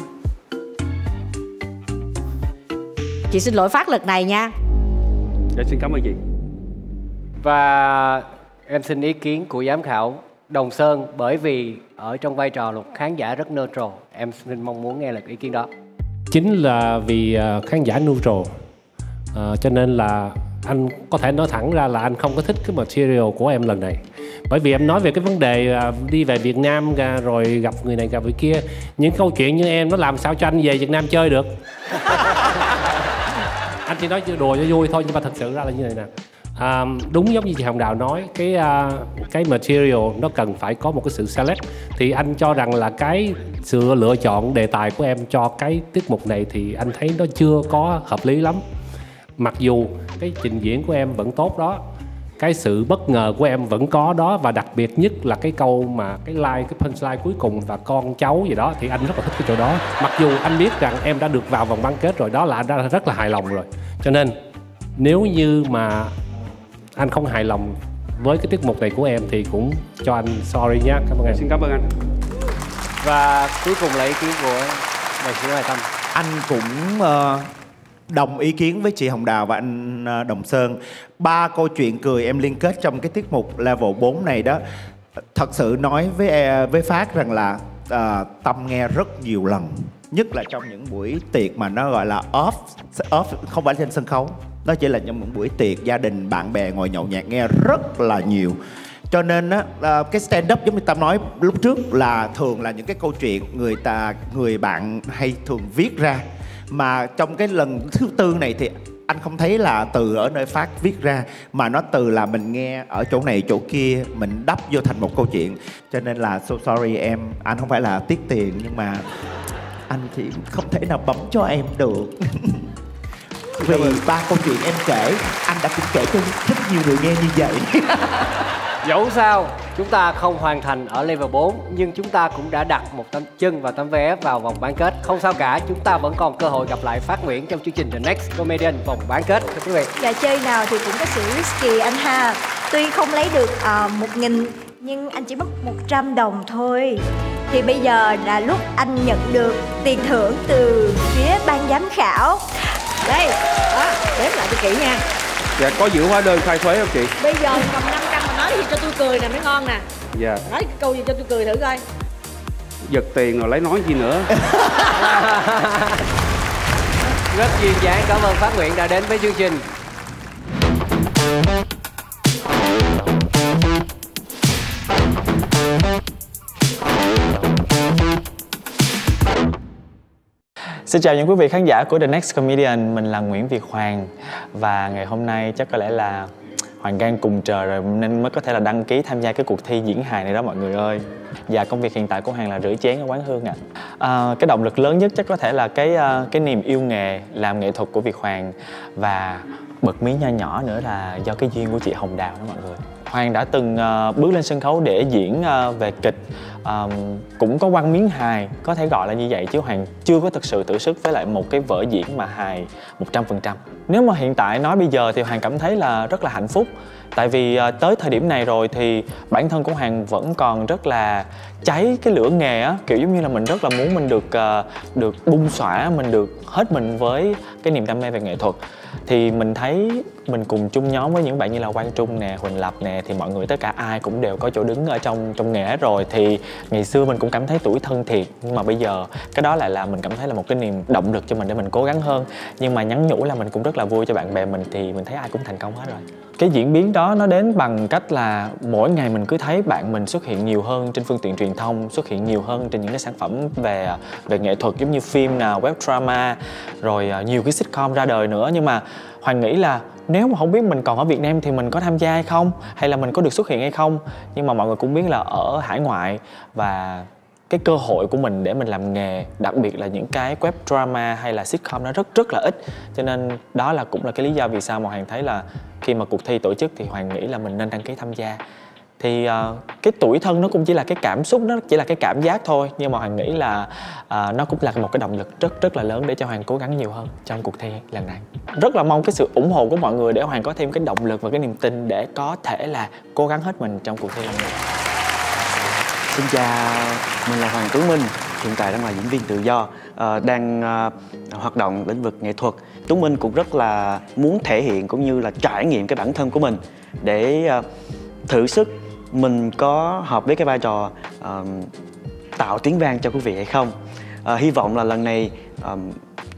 chị xin lỗi phát lần này nha. Dạ xin cảm ơn chị. Và em xin ý kiến của giám khảo Đồng Sơn bởi vì ở trong vai trò là một khán giả rất neutral. Em xin mong muốn nghe là ý kiến đó. Chính là vì à, khán giả neutral. À, cho nên là anh có thể nói thẳng ra là anh không có thích cái material của em lần này. Bởi vì em nói về cái vấn đề à, đi về Việt Nam rồi gặp người này gặp người kia những câu chuyện như em nó làm sao cho anh về Việt Nam chơi được anh chỉ nói đùa cho vui thôi nhưng mà thật sự ra là như này nè. À, đúng giống như chị Hồng Đào nói cái à, cái material nó cần phải có một cái sự select. Thì anh cho rằng là cái sự lựa chọn đề tài của em cho cái tiết mục này thì anh thấy nó chưa có hợp lý lắm. Mặc dù cái trình diễn của em vẫn tốt đó cái sự bất ngờ của em vẫn có đó và đặc biệt nhất là cái câu mà cái line cái punchline cuối cùng và con cháu gì đó thì anh rất là thích cái chỗ đó. Mặc dù anh biết rằng em đã được vào vòng bán kết rồi đó là anh đã rất là hài lòng rồi. Cho nên nếu như mà anh không hài lòng với cái tiết mục này của em thì cũng cho anh sorry nhé cảm ơn em. Xin cảm ơn anh. Và cuối cùng là ý kiến của đại sứ Hoài Tâm anh cũng ờ, đồng ý kiến với chị Hồng Đào và anh à, Đồng Sơn. Ba câu chuyện cười em liên kết trong cái tiết mục level 4 này đó. Thật sự nói với à, với Phát rằng là à, Tâm nghe rất nhiều lần nhất là trong những buổi tiệc mà nó gọi là off off không phải trên sân khấu. Nó chỉ là trong những buổi tiệc gia đình bạn bè ngồi nhậu nhạc nghe rất là nhiều. Cho nên á à, cái stand up giống như tâm nói lúc trước là thường là những cái câu chuyện người ta người bạn hay thường viết ra mà trong cái lần thứ tư này thì anh không thấy là từ ở nơi phát viết ra mà nó từ là mình nghe ở chỗ này chỗ kia mình đắp vô thành một câu chuyện. Cho nên là so sorry em anh không phải là tiếc tiền nhưng mà anh thì không thể nào bấm cho em được. Vì ba câu chuyện em kể anh đã cũng kể cho rất nhiều người nghe như vậy Dẫu sao chúng ta không hoàn thành ở level 4 nhưng chúng ta cũng đã đặt một tấm chân và tấm vé vào vòng bán kết. Không sao cả, chúng ta vẫn còn cơ hội gặp lại Phát Nguyễn trong chương trình The Next Comedian vòng bán kết. Thưa quý vị. Trò chơi nào thì cũng có sự risky anh ha. Tuy không lấy được uh, một nghìn nhưng anh chỉ mất 100 đồng thôi. Thì bây giờ là lúc anh nhận được tiền thưởng từ phía ban giám khảo. Đây đó đếm lại cho kỹ nha. Dạ có giữ hóa đơn khai thuế không chị? Bây giờ cầm 500 mà nói gì cho tôi cười nè mới ngon nè. Dạ. Nói cái câu gì cho tôi cười thử coi. Giật tiền rồi lấy nói gì nữa. Rất duyên dáng cảm ơn Phát Nguyễn đã đến với chương trình. Xin chào những quý vị khán giả của The Next Comedian, mình là Nguyễn Việt Hoàng và ngày hôm nay chắc có lẽ là Hoàng gan cùng trời rồi nên mới có thể là đăng ký tham gia cái cuộc thi diễn hài này đó mọi người ơi. Và công việc hiện tại của Hoàng là rửa chén ở quán Hương ạ. À. cái động lực lớn nhất chắc có thể là cái à, cái niềm yêu nghề, làm nghệ thuật của Việt Hoàng và bật mí nho nhỏ nữa là do cái duyên của chị Hồng Đào đó mọi người. Hoàng đã từng à, bước lên sân khấu để diễn à, về kịch um, cũng có quăng miếng hài có thể gọi là như vậy chứ Hoàng chưa có thực sự tự sức với lại một cái vở diễn mà hài 100% nếu mà hiện tại nói bây giờ thì Hoàng cảm thấy là rất là hạnh phúc tại vì ờ, tới thời điểm này rồi thì bản thân của Hoàng vẫn còn rất là cháy cái lửa nghề á. Kiểu giống như là mình rất là muốn mình được ờ, được bung xõa mình được hết mình với cái niềm đam mê về nghệ thuật. Thì mình thấy mình cùng chung nhóm với những bạn như là Quang Trung nè, Huỳnh Lập nè thì mọi người tất cả ai cũng đều có chỗ đứng ở trong trong nghề hết rồi. Thì ngày xưa mình cũng cảm thấy tuổi thân thiệt nhưng mà bây giờ cái đó lại là mình cảm thấy là một cái niềm động lực cho mình để mình cố gắng hơn. Nhưng mà nhắn nhủ là mình cũng rất là vui cho bạn bè mình thì mình thấy ai cũng thành công hết rồi cái diễn biến đó nó đến bằng cách là mỗi ngày mình cứ thấy bạn mình xuất hiện nhiều hơn trên phương tiện truyền thông, xuất hiện nhiều hơn trên những cái sản phẩm về về nghệ thuật, giống như phim nào, web drama, rồi à, nhiều cái sitcom ra đời nữa. Nhưng mà hoàng nghĩ là nếu mà không biết mình còn ở Việt Nam thì mình có tham gia hay không? Hay là mình có được xuất hiện hay không? Nhưng mà mọi người cũng biết là ở hải ngoại và cái cơ hội của mình để mình làm nghề đặc biệt là những cái web drama hay là sitcom nó rất rất là ít. Cho nên đó là cũng là cái lý do vì sao mà hoàng thấy là khi mà cuộc thi tổ chức thì hoàng nghĩ là mình nên đăng ký tham gia. Thì uh, cái tuổi thân nó cũng chỉ là cái cảm xúc nó chỉ là cái cảm giác thôi nhưng mà hoàng nghĩ là uh, nó cũng là một cái động lực rất rất là lớn để cho hoàng cố gắng nhiều hơn trong cuộc thi lần này. Rất là mong cái sự ủng hộ của mọi người để hoàng có thêm cái động lực và cái niềm tin để có thể là cố gắng hết mình trong cuộc thi lần này. Xin chào, mình là Hoàng Tuấn Minh, hiện tại đang là diễn viên tự do, ờ, đang ờ, hoạt động lĩnh vực nghệ thuật. Tuấn Minh cũng rất là muốn thể hiện cũng như là trải nghiệm cái bản thân của mình để ờ, thử sức mình có hợp với cái vai trò tạo tiếng vang cho quý vị hay không. Hy vọng là lần này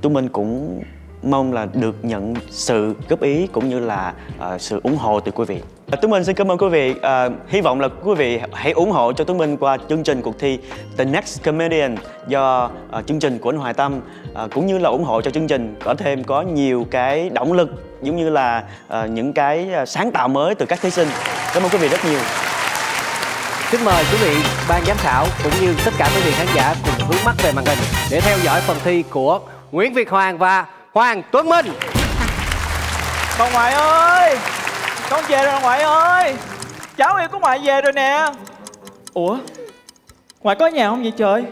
Tuấn Minh cũng mong là được nhận sự góp ý cũng như là sự ủng hộ từ quý vị. Tuấn Minh xin cảm ơn quý vị. À, hy vọng là quý vị hãy ủng hộ cho Tuấn Minh qua chương trình cuộc thi The Next Comedian do à, chương trình của anh Hoài Tâm à, cũng như là ủng hộ cho chương trình có thêm có nhiều cái động lực giống như là ờ, những cái ờ, sáng tạo mới từ các thí sinh cảm ơn quý vị rất nhiều Xin mời quý vị ban giám khảo cũng như tất cả quý vị khán giả cùng hướng mắt về màn hình để theo dõi phần thi của Nguyễn Việt Hoàng và Hoàng Tuấn Minh. Bà ngoại ơi Con về rồi ngoại ơi. Cháu yêu của ngoại về rồi nè. Ủa? Ngoại có nhà không vậy trời?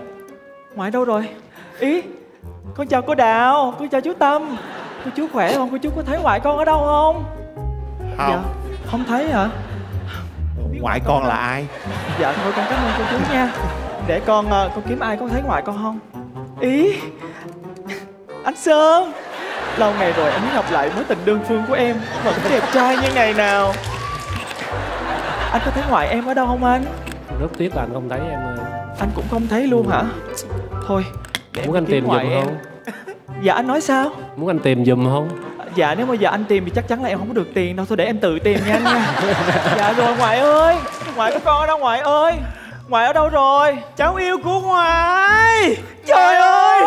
Ngoại đâu rồi? Ý Con chào cô Đào Con chào chú Tâm. Cô chú khỏe không? Cô chú có thấy ngoại con ở đâu không? Không. Dạ. Không thấy hả? Ngoại con là ai? Dạ thôi con cảm ơn cô chú nha. Để con ờ, con kiếm ai có thấy ngoại con không? Ý Anh Sơn Lâu ngày rồi em muốn gặp lại mối tình đơn phương của em. Vẫn đẹp trai như ngày nào? Anh có thấy ngoại em ở đâu không anh? Rất tiếc là anh không thấy em ơi. Anh cũng không thấy luôn hả? Thôi để muốn anh tìm giùm em. không? Dạ anh nói sao? Muốn anh tìm giùm không? Dạ nếu mà giờ anh tìm thì chắc chắn là em không có được tiền đâu. Thôi để em tự tìm nha anh nha. Dạ rồi ngoại ơi. Ngoại của con ở đâu ngoại ơi. Ngoại ở đâu rồi? Cháu yêu của ngoại. Trời ơi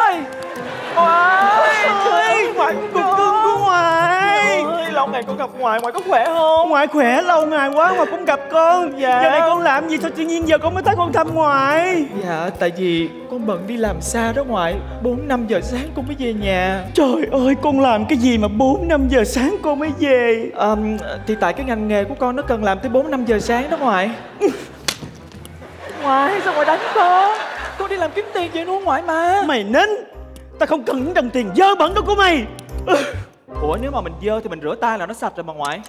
Ngoại Trời ơi Ngoại của con cưng của ngoại. ơi, Lâu ngày con gặp ngoại Ngoại có khỏe không? Ngoại khỏe lâu ngày quá mà cũng gặp con. Dạ. Giờ này con làm gì sao tự nhiên giờ con mới tới con thăm ngoại? Dạ tại vì con bận đi làm xa đó ngoại. 4 5 giờ sáng con mới về nhà. Trời ơi con làm cái gì mà 4 5 giờ sáng con mới về? Ờm, Thì tại cái ngành nghề của con nó cần làm tới 4 5 giờ sáng đó ngoại. Ngoại sao ngoại đánh con? Con đi làm kiếm tiền vậy luôn ngoại mà. Mày nín Ta không cần những đồng tiền dơ bẩn đó của mày. Ủa nếu mà mình dơ thì mình rửa tay là nó sạch rồi mà ngoại.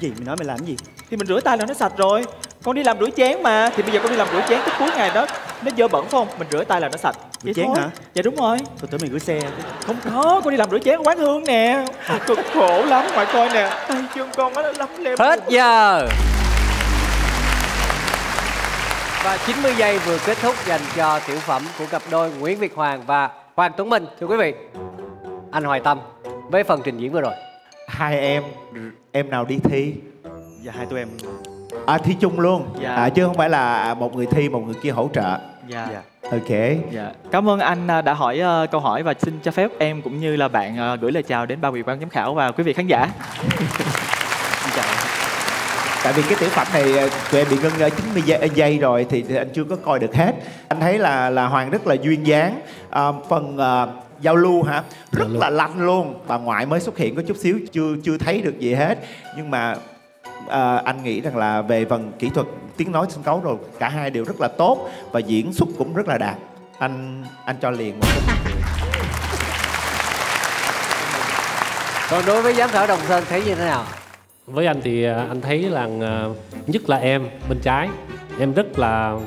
Gì mày nói mày làm cái gì? Thì mình rửa tay là nó sạch rồi. Con đi làm rửa chén mà. Thì bây giờ con đi làm rửa chén tới cuối ngày đó Nó dơ bẩn phải không? Mình rửa tay là nó sạch. Rửa chén thôi. hả? Dạ đúng rồi. Tôi tưởng mày gửi xe. Không có Con đi làm rửa chén ở quán hương nè. Cực khổ lắm ngoại coi nè. Tay chân con nó lắm lem. Hết giờ. Và 90 giây vừa kết thúc dành cho tiểu phẩm của cặp đôi Nguyễn Việt Hoàng và Hoàng Tuấn Minh. Thưa quý vị, anh Hoài Tâm với phần trình diễn vừa rồi. hai em em nào đi thi Dạ hai tụi em à thi chung luôn Dạ. à, chứ không phải là một người thi một người kia hỗ trợ Dạ Dạ ok Dạ, cảm ơn anh à, đã hỏi ờ, câu hỏi và xin cho phép em cũng như là bạn ờ, gửi lời chào đến ba vị ban giám khảo và quý vị khán giả. Tại vì cái tiểu phẩm này ờ, tụi em bị ngưng ờ, 90 giây, giây rồi thì, anh chưa có coi được hết. Anh thấy là là hoàng rất là duyên dáng. À, phần ờ, giao lưu hả? Rất là lanh luôn. Bà ngoại mới xuất hiện có chút xíu chưa chưa thấy được gì hết. Nhưng mà à, anh nghĩ rằng là về phần kỹ thuật tiếng nói sân khấu rồi cả hai đều rất là tốt và diễn xuất cũng rất là đạt. Anh anh cho liền một cái Còn đối với giám khảo Đồng Sơn thấy như thế nào? Với anh thì à, anh thấy là nhất là em bên trái em rất là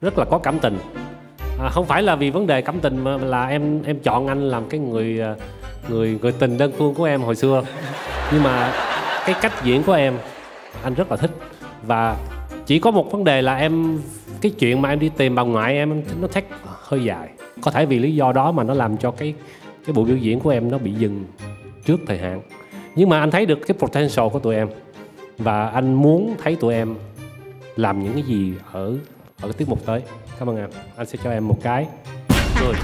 rất là có cảm tình. À, không phải là vì vấn đề cảm tình mà là em em chọn anh làm cái người à, người người tình đơn phương của em hồi xưa. Nhưng mà cái cách diễn của em anh rất là thích. Và chỉ có một vấn đề là em cái chuyện mà em đi tìm bà ngoại em nó thách hơi dài. Có thể vì lý do đó mà nó làm cho cái cái buổi biểu diễn của em nó bị dừng trước thời hạn nhưng mà anh thấy được cái potential của tụi em. Và anh muốn thấy tụi em làm những cái gì ở ở cái tiết mục tới. Cảm ơn em. Anh sẽ cho em một cái. Cười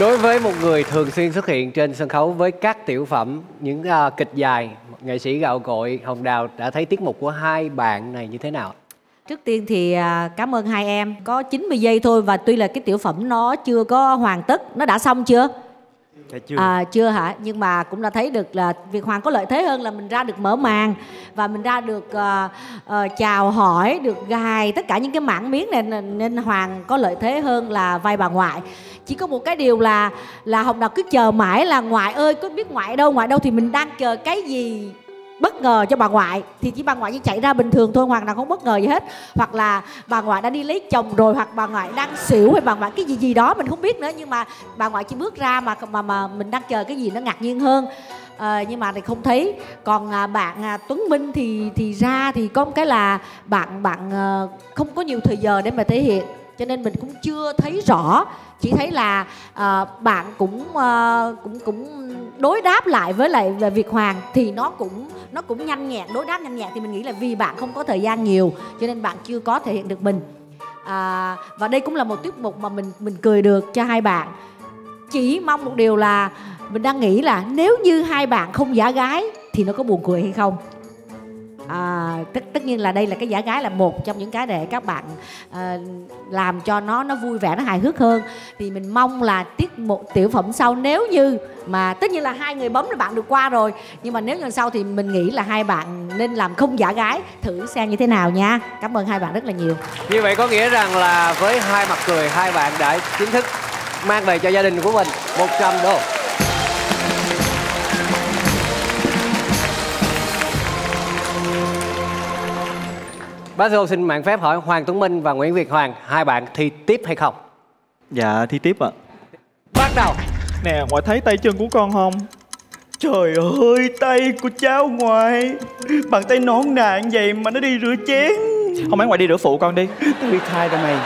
Đối với một người thường xuyên xuất hiện trên sân khấu với các tiểu phẩm, những à, kịch dài, nghệ sĩ gạo cội Hồng Đào đã thấy tiết mục của hai bạn này như thế nào? Trước tiên thì à, cảm ơn hai em. Có 90 giây thôi và tuy là cái tiểu phẩm nó chưa có hoàn tất Nó đã xong chưa? Dạ chưa. À, chưa hả? Nhưng mà cũng đã thấy được là Việt Hoàng có lợi thế hơn là mình ra được mở màn Và mình ra được uh, uh, chào hỏi, được gài tất cả những cái mảng miếng này. Nên, nên Hoàng có lợi thế hơn là vai bà ngoại. Chỉ có một cái điều là là Hồng Đào cứ chờ mãi là ngoại ơi có biết ngoại đâu? Ngoại đâu thì mình đang chờ cái gì? Bất ngờ cho bà ngoại thì chỉ bà ngoại chỉ chạy ra bình thường thôi hoàng nào không bất ngờ gì hết. Hoặc là bà ngoại đã đi lấy chồng rồi hoặc bà ngoại đang xỉu hay bà ngoại cái gì gì đó mình không biết nữa. Nhưng mà bà ngoại chỉ bước ra mà mà mà mình đang chờ cái gì nó ngạc nhiên hơn. À, nhưng mà thì không thấy. Còn à, bạn à, Tuấn Minh thì thì ra thì có một cái là bạn bạn à, không có nhiều thời giờ để mà thể hiện. Cho nên mình cũng chưa thấy rõ. Chỉ thấy là à, bạn cũng à, cũng cũng đối đáp lại với lại về Việt Hoàng thì nó cũng nó cũng nhanh nhẹn đối đáp nhanh nhẹn thì mình nghĩ là vì bạn không có thời gian nhiều cho nên bạn chưa có thể hiện được mình. À, và đây cũng là một tiết mục mà mình mình cười được cho hai bạn. Chỉ mong một điều là mình đang nghĩ là nếu như hai bạn không giả gái thì nó có buồn cười hay không? À, tất tất nhiên là đây là cái giả gái là một trong những cái để các bạn à, làm cho nó nó vui vẻ nó hài hước hơn. Thì mình mong là tiết một tiểu phẩm sau nếu như mà tất nhiên là hai người bấm là bạn được qua rồi nhưng mà nếu lần sau thì mình nghĩ là hai bạn nên làm không giả gái thử xem như thế nào nha. Cảm ơn hai bạn rất là nhiều. Như vậy có nghĩa rằng là với hai mặt cười hai bạn đã chính thức mang về cho gia đình của mình 100 đô. Bác Sô xin mạng phép hỏi Hoàng Tuấn Minh và Nguyễn Việt Hoàng hai bạn thi tiếp hay không? Dạ thi tiếp ạ. Bắt đầu. Nè ngoại thấy tay chân của con không? Trời ơi tay của cháu ngoại. Bàn tay nón nàn vậy mà nó đi rửa chén. Không mấy ngoại đi rửa phụ con đi. Tao đi khai ra mày.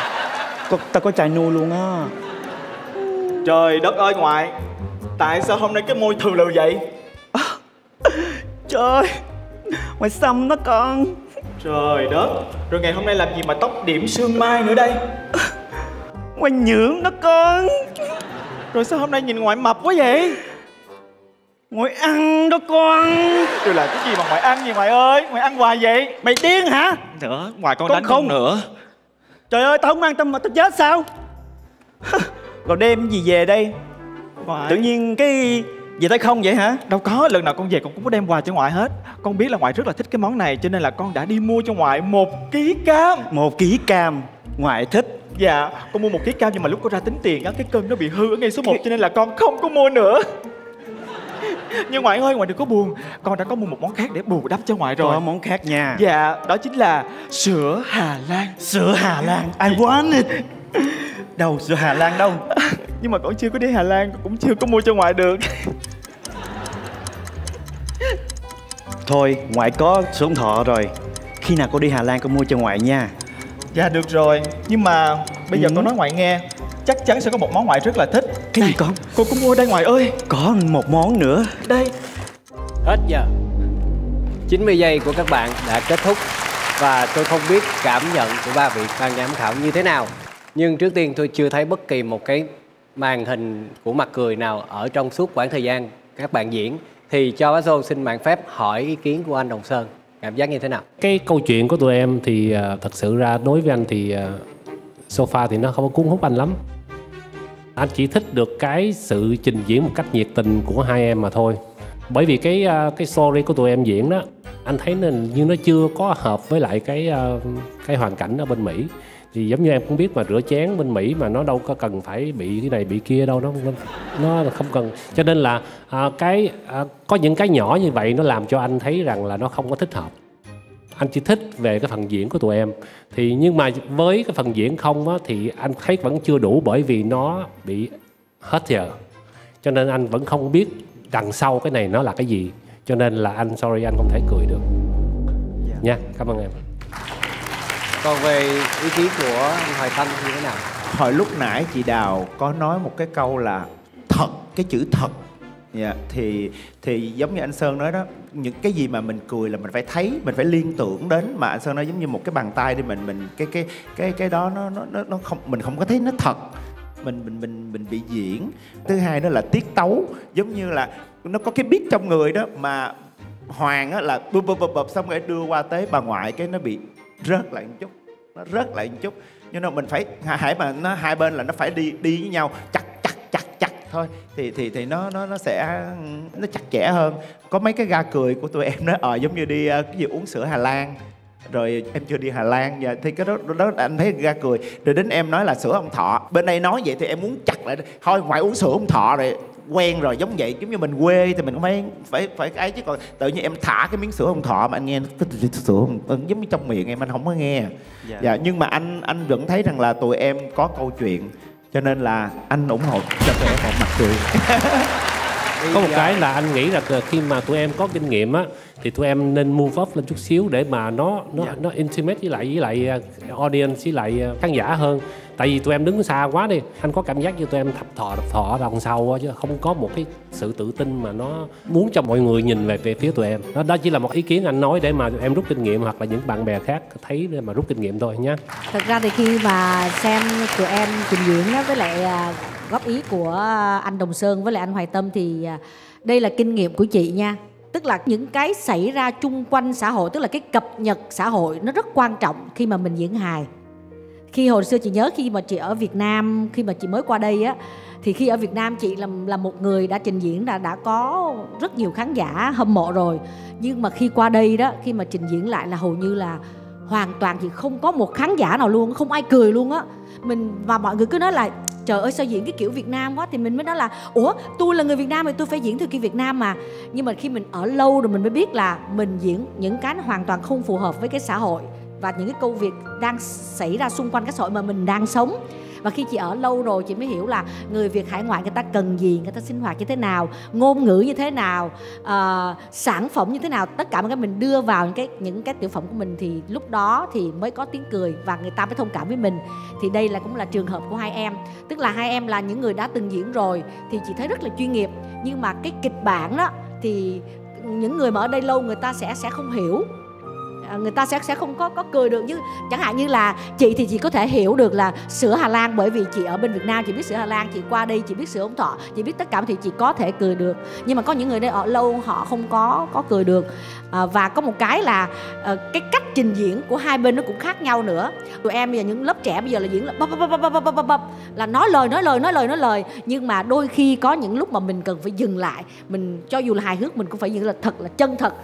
Có, Tao có chai nuôi luôn á. Trời đất ơi ngoại. Tại sao hôm nay cái môi thường lừ vậy? Trời. Ngoại xăm đó con Trời đất. Rồi ngày hôm nay làm gì mà tóc điểm sương mai nữa đây? Ngoại nhưỡng đó con Rồi sao hôm nay nhìn ngoại mập quá vậy? Ngoại ăn đó con. Rồi là cái gì mà ngoại ăn gì ngoại ơi? Ngoại ăn hoài vậy? Mày điên hả? Nữa ngoài con, Con đánh không. nữa. Trời ơi tao không an tâm mà tao chết sao? Rồi đem gì về đây? Ngoại Tự nhiên cái Về tay không vậy hả? Đâu có, lần nào con về con cũng có đem quà cho ngoại hết. Con biết là ngoại rất là thích cái món này Cho nên là con đã đi mua cho ngoại một ký cam. Một ký cam Ngoại thích. Dạ, con mua một ký cam nhưng mà lúc con ra tính tiền á Cái cân nó bị hư ở ngay số 1 cho nên là con không có mua nữa. Nhưng ngoại ơi, ngoại đừng có buồn. Con đã có mua một món khác để bù đắp cho ngoại rồi. Có món khác nha. Dạ, đó chính là sữa Hà Lan. Sữa Hà Lan. I want it Đâu sữa Hà Lan đâu? Nhưng mà con chưa có đi Hà Lan, con cũng chưa có mua cho ngoại được. Thôi ngoại có sữa ông thọ rồi. Khi nào cô đi Hà Lan con mua cho ngoại nha. Dạ được rồi, nhưng mà bây giờ Ừ. con nói ngoại nghe. Chắc chắn sẽ có một món ngoại rất là thích. Cái gì con? Cô có mua đây ngoại ơi. Có một món nữa. Đây. Hết giờ. 90 giây của các bạn đã kết thúc Và tôi không biết cảm nhận của ba vị ban giám khảo như thế nào nhưng trước tiên tôi chưa thấy bất kỳ một cái màn hình của mặt cười nào Ở trong suốt khoảng thời gian các bạn diễn. Thì cho bác Sô xin mạng phép hỏi ý kiến của anh Đồng Sơn. Cảm giác như thế nào? cái câu chuyện của tụi em thì uh, thật sự ra đối với anh thì uh, sofa thì nó không có cuốn hút anh lắm. Anh chỉ thích được cái sự trình diễn một cách nhiệt tình của hai em mà thôi. Bởi vì cái uh, cái story của tụi em diễn đó anh thấy nên như nó chưa có hợp với lại cái uh, cái hoàn cảnh ở bên Mỹ thì giống như em cũng biết mà rửa chén bên Mỹ mà nó đâu có cần phải bị cái này bị kia đâu nó nó, là không cần. Cho nên là à, cái à, có những cái nhỏ như vậy nó làm cho anh thấy rằng là nó không có thích hợp. Anh chỉ thích về cái phần diễn của tụi em. Thì nhưng mà với cái phần diễn không á, thì anh thấy vẫn chưa đủ bởi vì nó bị hết giờ. Cho nên anh vẫn không biết đằng sau cái này nó là cái gì. Cho nên là anh sorry anh không thể cười được. Nha cảm ơn em còn về ý kiến của anh Hoài Thanh như thế nào? hồi lúc nãy chị Đào có nói một cái câu là thật, cái chữ thật. Dạ thì thì giống như anh Sơn nói đó, những cái gì mà mình cười là mình phải thấy, mình phải liên tưởng đến. Mà anh Sơn nói giống như một cái bàn tay đi, mình mình, cái cái cái cái đó nó nó nó không, mình không có thấy nó thật. Mình mình mình mình bị diễn. Thứ hai đó là tiết tấu, giống như là nó có cái beat trong người đó mà hoàng á là bập bụp bụp bụp xong rồi đưa qua tới bà ngoại, cái nó bị rớt lại một chút, nó rớt lại một chút. Nhưng mà mình phải hãy mà nó, hai bên là nó phải đi đi với nhau, chặt chặt chặt chặt thôi. Thì thì thì nó nó nó sẽ, nó chặt chẽ hơn. Có mấy cái ga cười của tụi em nó ờ giống như đi ờ, cái gì uống sữa Hà Lan. Rồi em chưa đi Hà Lan và thì cái đó đó anh thấy ra cười. Rồi đến em nói là sữa ông thọ. Bên đây nói vậy thì em muốn chặt lại. Thôi, ngoại uống sữa ông thọ rồi quen rồi giống vậy. Giống như mình quê thì mình phải phải phải cái ấy chứ. Còn tự nhiên em thả cái miếng sữa ông thọ mà anh nghe cái sữa ông, giống như trong miệng em anh không có nghe. Dạ. dạ nhưng mà anh anh vẫn thấy rằng là tụi em có câu chuyện cho nên là anh ủng hộ cho tụi em một mặt cười có một cái là anh nghĩ là khi mà tụi em có kinh nghiệm á thì tụi em nên move up lên chút xíu để mà nó nó nó intimate với lại với lại uh, audience với lại uh, khán giả hơn. Tại vì tụi em đứng xa quá đi anh có cảm giác như tụi em thập thọ thập thọ đằng sau á, chứ không có một cái sự tự tin mà nó muốn cho mọi người nhìn về về phía tụi em. Đó, đó chỉ là một ý kiến anh nói để mà em rút kinh nghiệm hoặc là những bạn bè khác thấy để mà rút kinh nghiệm thôi nhé thật ra thì khi mà xem tụi em trình diễn á, với lại à, góp ý của anh Đồng Sơn với lại anh Hoài Tâm thì à, đây là kinh nghiệm của chị nha tức là những cái xảy ra chung quanh xã hội, tức là cái cập nhật xã hội, nó rất quan trọng khi mà mình diễn hài. Khi hồi xưa chị nhớ khi mà chị ở Việt Nam, khi mà chị mới qua đây á, thì khi ở Việt Nam chị là là một người đã trình diễn, đã đã có rất nhiều khán giả hâm mộ rồi. Nhưng mà khi qua đây đó, khi mà trình diễn lại là hầu như là hoàn toàn chị không có một khán giả nào luôn, không ai cười luôn á. Mình và mọi người cứ nói là trời ơi, sao diễn cái kiểu Việt Nam quá, thì mình mới nói là, ủa, tôi là người Việt Nam thì tôi phải diễn theo kiểu Việt Nam mà. Nhưng mà khi mình ở lâu rồi mình mới biết là mình diễn những cái hoàn toàn không phù hợp với cái xã hội và những cái công việc đang xảy ra xung quanh cái xã hội mà mình đang sống và khi chị ở lâu rồi chị mới hiểu là người việt hải ngoại người ta cần gì người ta sinh hoạt như thế nào ngôn ngữ như thế nào uh, sản phẩm như thế nào. Tất cả mọi cái mình đưa vào những cái những cái tiểu phẩm của mình thì lúc đó thì mới có tiếng cười và người ta mới thông cảm với mình. Thì đây là cũng là trường hợp của hai em. Tức là hai em là những người đã từng diễn rồi thì chị thấy rất là chuyên nghiệp. Nhưng mà cái kịch bản đó thì những người mà ở đây lâu người ta sẽ sẽ không hiểu. À, người ta sẽ sẽ không có có cười được. Như chẳng hạn như là chị thì chị có thể hiểu được là sữa Hà Lan bởi vì chị ở bên Việt Nam chị biết sữa Hà Lan chị qua đây chị biết sữa ống thọ chị biết tất cả thì chị có thể cười được. Nhưng mà có những người đây ở lâu họ không có có cười được. À, và có một cái là à, cái cách trình diễn của hai bên nó cũng khác nhau nữa. Tụi em bây giờ những lớp trẻ bây giờ là diễn là bập bập bập bập bập bập bập là nói lời nói lời nói lời nói lời. Nhưng mà đôi khi có những lúc mà mình cần phải dừng lại. Mình cho dù là hài hước mình cũng phải dừng là thật là chân thật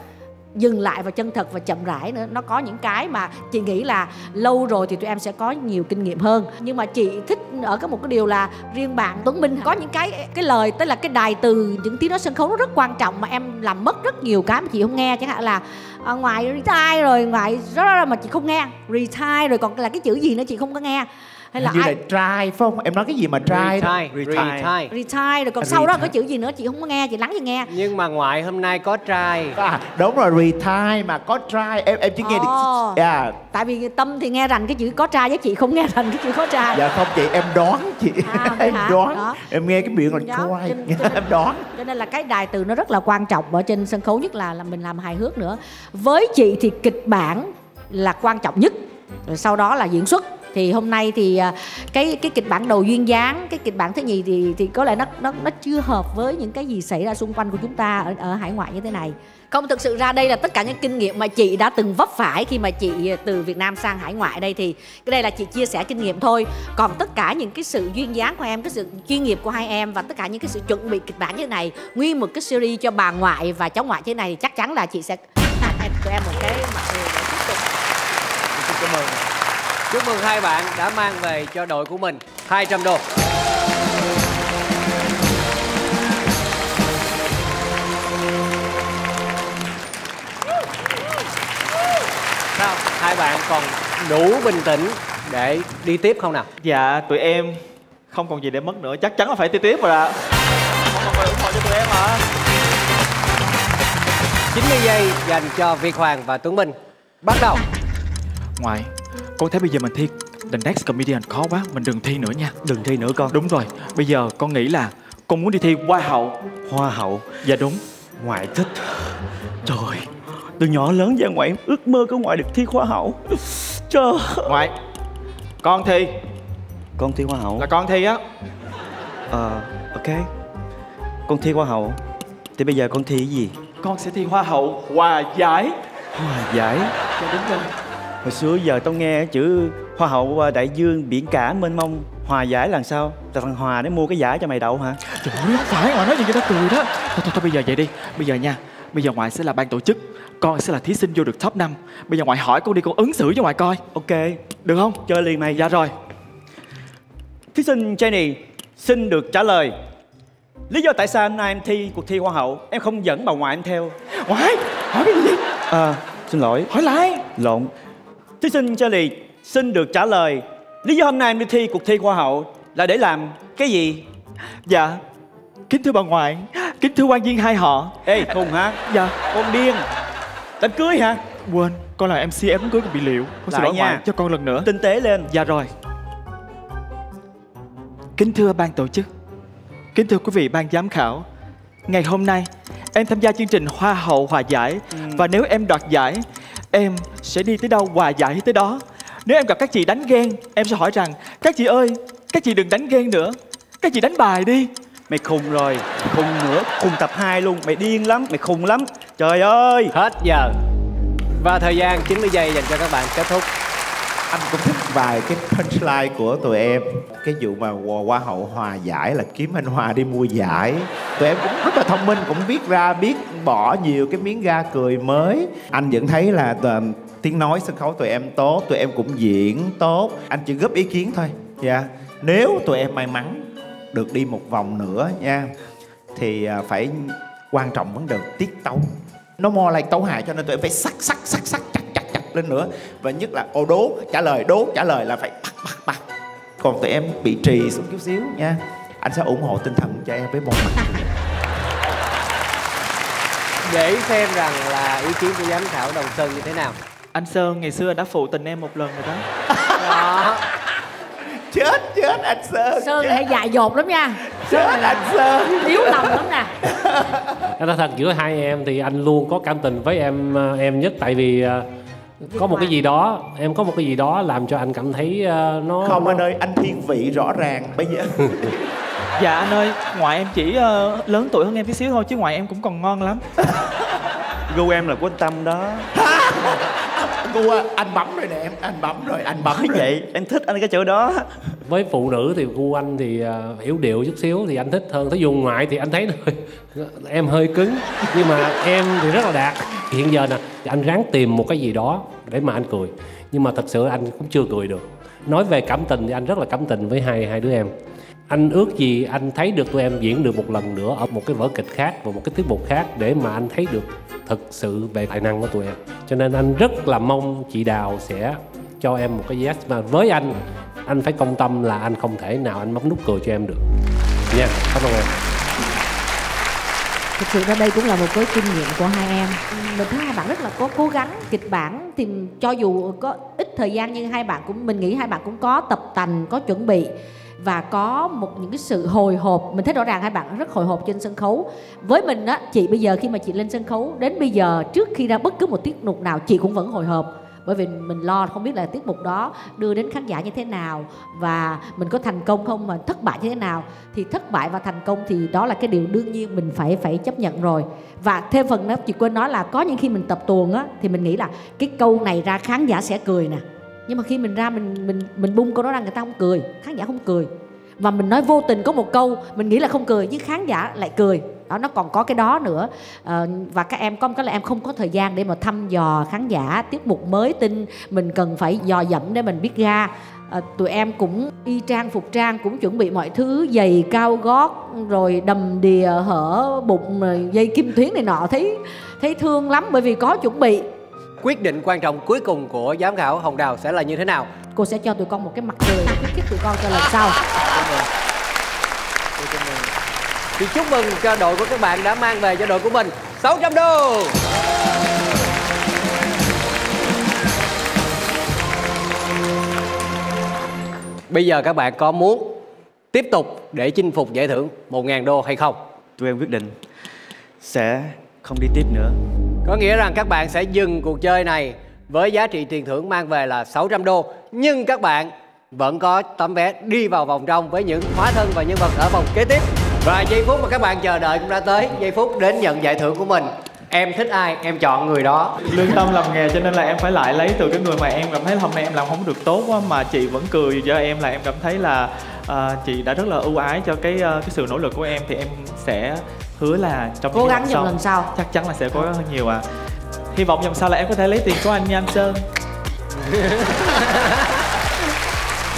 dừng lại và chân thật và chậm rãi nữa. Nó có những cái mà chị nghĩ là lâu rồi thì tụi em sẽ có nhiều kinh nghiệm hơn. Nhưng mà chị thích ở cái một cái điều là riêng bạn Tuấn Minh có những cái cái lời tức là cái đài từ những tiếng nói sân khấu nó rất quan trọng mà em làm mất rất nhiều cái mà chị không nghe. Chẳng hạn là à, ngoài retire rồi ngoài đó mà chị không nghe. Retire rồi còn là cái chữ gì nữa chị không có nghe hay là như ai... là try phải không? Em nói cái gì mà try retire retire retire, retire rồi còn sau đó có chữ gì nữa? Chị không có nghe chị lắng chị nghe. Nhưng mà ngoại hôm nay có try. À, đúng rồi retire mà có try. Em em chỉ nghe được yeah. tại vì tâm thì nghe rành cái chữ có try với chị không nghe rành cái chữ có try. Dạ không chị em đoán chị. À, em hả? đoán. Đó. em nghe cái miệng là try em đoán. cho nên là cái đài từ nó rất là quan trọng ở trên sân khấu nhất là là mình làm hài hước nữa. Với chị thì kịch bản là quan trọng nhất. Rồi sau đó là diễn xuất thì hôm nay thì à, cái cái kịch bản đầu duyên dáng cái kịch bản thứ nhì thì thì có lẽ nó nó nó chưa hợp với những cái gì xảy ra xung quanh của chúng ta ở, ở hải ngoại như thế này. Không thực sự ra đây là tất cả những kinh nghiệm mà chị đã từng vấp phải khi mà chị từ Việt Nam sang hải ngoại đây thì cái đây là chị chia sẻ kinh nghiệm thôi. Còn tất cả những cái sự duyên dáng của em cái sự chuyên nghiệp của hai em và tất cả những cái sự chuẩn bị kịch bản như thế này nguyên một cái series cho bà ngoại và cháu ngoại thế này thì chắc chắn là chị sẽ tặng em một cái mặt người để tiếp tục cảm ơn Chúc mừng hai bạn đã mang về cho đội của mình 200 đô. Sao? Hai bạn còn đủ bình tĩnh để đi tiếp không nào? Dạ, tụi em không còn gì để mất nữa, chắc chắn là phải đi tiếp rồi ạ. Không còn ủng hộ cho tụi em hả? 90 giây dành cho Việt Hoàng và Tuấn Minh. Bắt đầu. Ngoài con thấy bây giờ mình thi The Next Comedian. Khó quá Mình đừng thi nữa nha. Đừng thi nữa con. Đúng rồi Bây giờ con nghĩ là Con muốn đi thi Hoa hậu. Hoa hậu? Dạ đúng. Ngoại thích. Trời Từ nhỏ lớn ra ngoại ước mơ của ngoại được thi hoa hậu. Trời. Ngoại Con thi. Con thi hoa hậu? Là con thi á. Ờ uh, ok. Con thi hoa hậu. Thì bây giờ con thi cái gì? Con sẽ thi hoa hậu Hòa giải. Hòa giải? Dạ đúng rồi hồi xưa giờ tao nghe chữ hoa hậu à, đại dương biển cả mênh mông hòa giải là sao? Là thằng hòa để mua cái giải cho mày đậu hả? Trời ơi không phải ngoại nói gì cho nó cười đó. Thôi, thôi thôi bây giờ vậy đi. Bây giờ nha bây giờ ngoại sẽ là ban tổ chức con sẽ là thí sinh vô được top 5 bây giờ ngoại hỏi con đi con ứng xử cho ngoại coi. Ok. Được không? Chơi liền mày. Dạ rồi. Thí sinh Jenny xin được trả lời. Lý do tại sao hôm nay em thi cuộc thi hoa hậu? Em không dẫn bà ngoại em theo. Ngoại? Hỏi cái gì à xin lỗi. Hỏi lại. Lộn Thí sinh Charlie xin được trả lời Lý do hôm nay em đi thi cuộc thi Hoa hậu là để làm cái gì? Dạ Kính thưa bà ngoại Kính thưa quan viên hai họ. Ê Hùng hả? Dạ. Con điên. Đám cưới hả? Quên Con là MC em cưới còn bị liệu. Con xin lỗi ngoại cho con lần nữa. Tinh tế lên. Dạ rồi. Kính thưa ban tổ chức Kính thưa quý vị ban giám khảo. Ngày hôm nay Em tham gia chương trình Hoa hậu hòa giải. Ừ. Và nếu em đoạt giải Em sẽ đi tới đâu hòa giải tới đó. Nếu em gặp các chị đánh ghen Em sẽ hỏi rằng Các chị ơi Các chị đừng đánh ghen nữa. Cái gì đánh bài đi. Mày khùng rồi Khùng nữa Khùng tập 2 luôn. Mày điên lắm Mày khùng lắm. Trời ơi! Hết giờ. Và thời gian 90 giây dành cho các bạn kết thúc anh cũng thích vài cái punchline của tụi em. Cái vụ mà hoa hậu hòa giải là kiếm anh hòa đi mua giải. Tụi em cũng rất là thông minh, cũng viết ra, biết bỏ nhiều cái miếng ga cười mới. Anh vẫn thấy là ờ, tiếng nói sân khấu tụi em tốt, tụi em cũng diễn tốt. Anh chỉ góp ý kiến thôi dạ. Nếu tụi em may mắn được đi một vòng nữa nha, thì ờ, phải quan trọng vấn đề tiết tấu. Nó mo lại tấu hài cho nên tụi em phải sắc sắc sắc sắc lên nữa. Và nhất là ô đố trả lời đố trả lời là phải bắt bắt bắt. Còn tụi em bị trì xuống chút xíu nha. Anh sẽ ủng hộ tinh thần cho em với một mặt Để xem rằng là ý kiến của giám khảo Đồng Sơn như thế nào. Anh Sơn ngày xưa đã phụ tình em một lần rồi đó. Đó. Chết chết anh sơn sơn này dài dột lắm nha. Sơn này anh sơn. yếu lòng lắm nè. Nói thật giữa hai em thì anh luôn có cảm tình với em ờ, em nhất. Tại vì ờ, có một cái gì đó em có một cái gì đó làm cho anh cảm thấy ờ, nó không anh ơi anh thiên vị rõ ràng. Bây giờ Dạ anh ơi Ngoại em chỉ ờ, lớn tuổi hơn em tí xíu thôi Chứ ngoại em cũng còn ngon lắm. Gu em là của anh Tâm đó. Gu à, anh bấm rồi nè anh bấm rồi anh bấm Bởi vậy em thích anh cái chỗ đó. Với phụ nữ thì gu anh thì ờ, yếu điệu chút xíu thì anh thích hơn. Tới dùng ngoại thì anh thấy em hơi cứng nhưng mà em thì rất là đạt. Hiện giờ nè anh ráng tìm một cái gì đó để mà anh cười. Nhưng mà thật sự anh cũng chưa cười được. Nói về cảm tình thì anh rất là cảm tình với hai hai đứa em anh ước gì anh thấy được tụi em diễn được một lần nữa ở một cái vở kịch khác và một cái tiết mục khác để mà anh thấy được thực sự về tài năng của tụi em. Cho nên anh rất là mong chị đào sẽ cho em một cái yes. Mà với anh anh phải công tâm là anh không thể nào anh bấm nút cười cho em được. Nha, cảm ơn em. Thực sự ra đây cũng là một cái kinh nghiệm của hai em. Mình thấy hai bạn rất là có cố gắng, kịch bản thì cho dù có ít thời gian nhưng hai bạn cũng, mình nghĩ hai bạn cũng có tập tành, có chuẩn bị và có một những cái sự hồi hộp. Mình thấy rõ ràng hai bạn rất hồi hộp trên sân khấu. Với mình á, chị bây giờ khi mà chị lên sân khấu, đến bây giờ trước khi ra bất cứ một tiết mục nào, chị cũng vẫn hồi hộp. Bởi vì mình lo không biết là tiết mục đó đưa đến khán giả như thế nào và mình có thành công không mà thất bại như thế nào. Thì thất bại và thành công thì đó là cái điều đương nhiên mình phải phải chấp nhận rồi. Và thêm phần nữa, chị quên nói là có những khi mình tập tuồng á, thì mình nghĩ là cái câu này ra khán giả sẽ cười nè nhưng mà khi mình ra mình mình mình bung câu đó ra người ta không cười. Khán giả không cười. Và mình nói vô tình có một câu mình nghĩ là không cười nhưng khán giả lại cười. Đó nó còn có cái đó nữa. Ờ, và các em có một cái là em không có thời gian để mà thăm dò khán giả tiết mục mới tin. Mình cần phải dò dẫm để mình biết ra. Ờ, tụi em cũng y trang phục trang cũng chuẩn bị mọi thứ giày cao gót rồi đầm đìa hở bụng dây kim tuyến này nọ. Thấy thấy thương lắm bởi vì có chuẩn bị. Quyết định quan trọng cuối cùng của giám khảo Hồng Đào sẽ là như thế nào? Cô sẽ cho tụi con một cái mặt cười để khuyến khích tụi con cho lần sau. Thì chúc mừng cho đội của các bạn đã mang về cho đội của mình 600 đô. Bây giờ các bạn có muốn tiếp tục để chinh phục giải thưởng 1.000 đô hay không? Tụi em quyết định Sẽ không đi tiếp nữa có nghĩa rằng các bạn sẽ dừng cuộc chơi này với giá trị tiền thưởng mang về là 600 đô Nhưng các bạn vẫn có tấm vé đi vào vòng trong với những hóa thân và nhân vật ở vòng kế tiếp. Và giây phút mà các bạn chờ đợi cũng đã tới Giây phút đến nhận giải thưởng của mình. Em thích ai, em chọn người đó. Lương tâm làm nghề cho nên là em phải lại lấy từ cái người mà em cảm thấy là hôm nay em làm không được tốt quá Mà chị vẫn cười cho em là em cảm thấy là uh, chị đã rất là ưu ái cho cái uh, cái sự nỗ lực của em Thì em sẽ hứa là trong Cố gắng trong lần sau. Chắc chắn là sẽ cố gắng hơn nhiều à Hy vọng lần sau là em có thể lấy tiền của anh nha anh Sơn.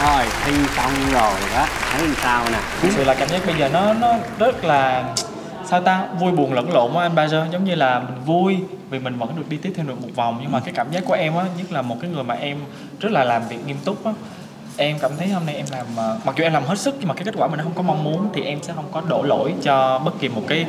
Rồi, thi xong rồi đó, thấy làm sao nè? Thực sự là cảm giác bây giờ nó nó rất là sao ta vui buồn lẫn lộn á anh ba Dơ giống như là mình vui vì mình vẫn được đi tiếp theo được một vòng. Nhưng mà cái cảm giác của em á nhất là một cái người mà em rất là làm việc nghiêm túc á em cảm thấy hôm nay em làm ờ, mặc dù em làm hết sức nhưng mà cái kết quả mình không có mong muốn thì em sẽ không có đổ lỗi cho bất kỳ một cái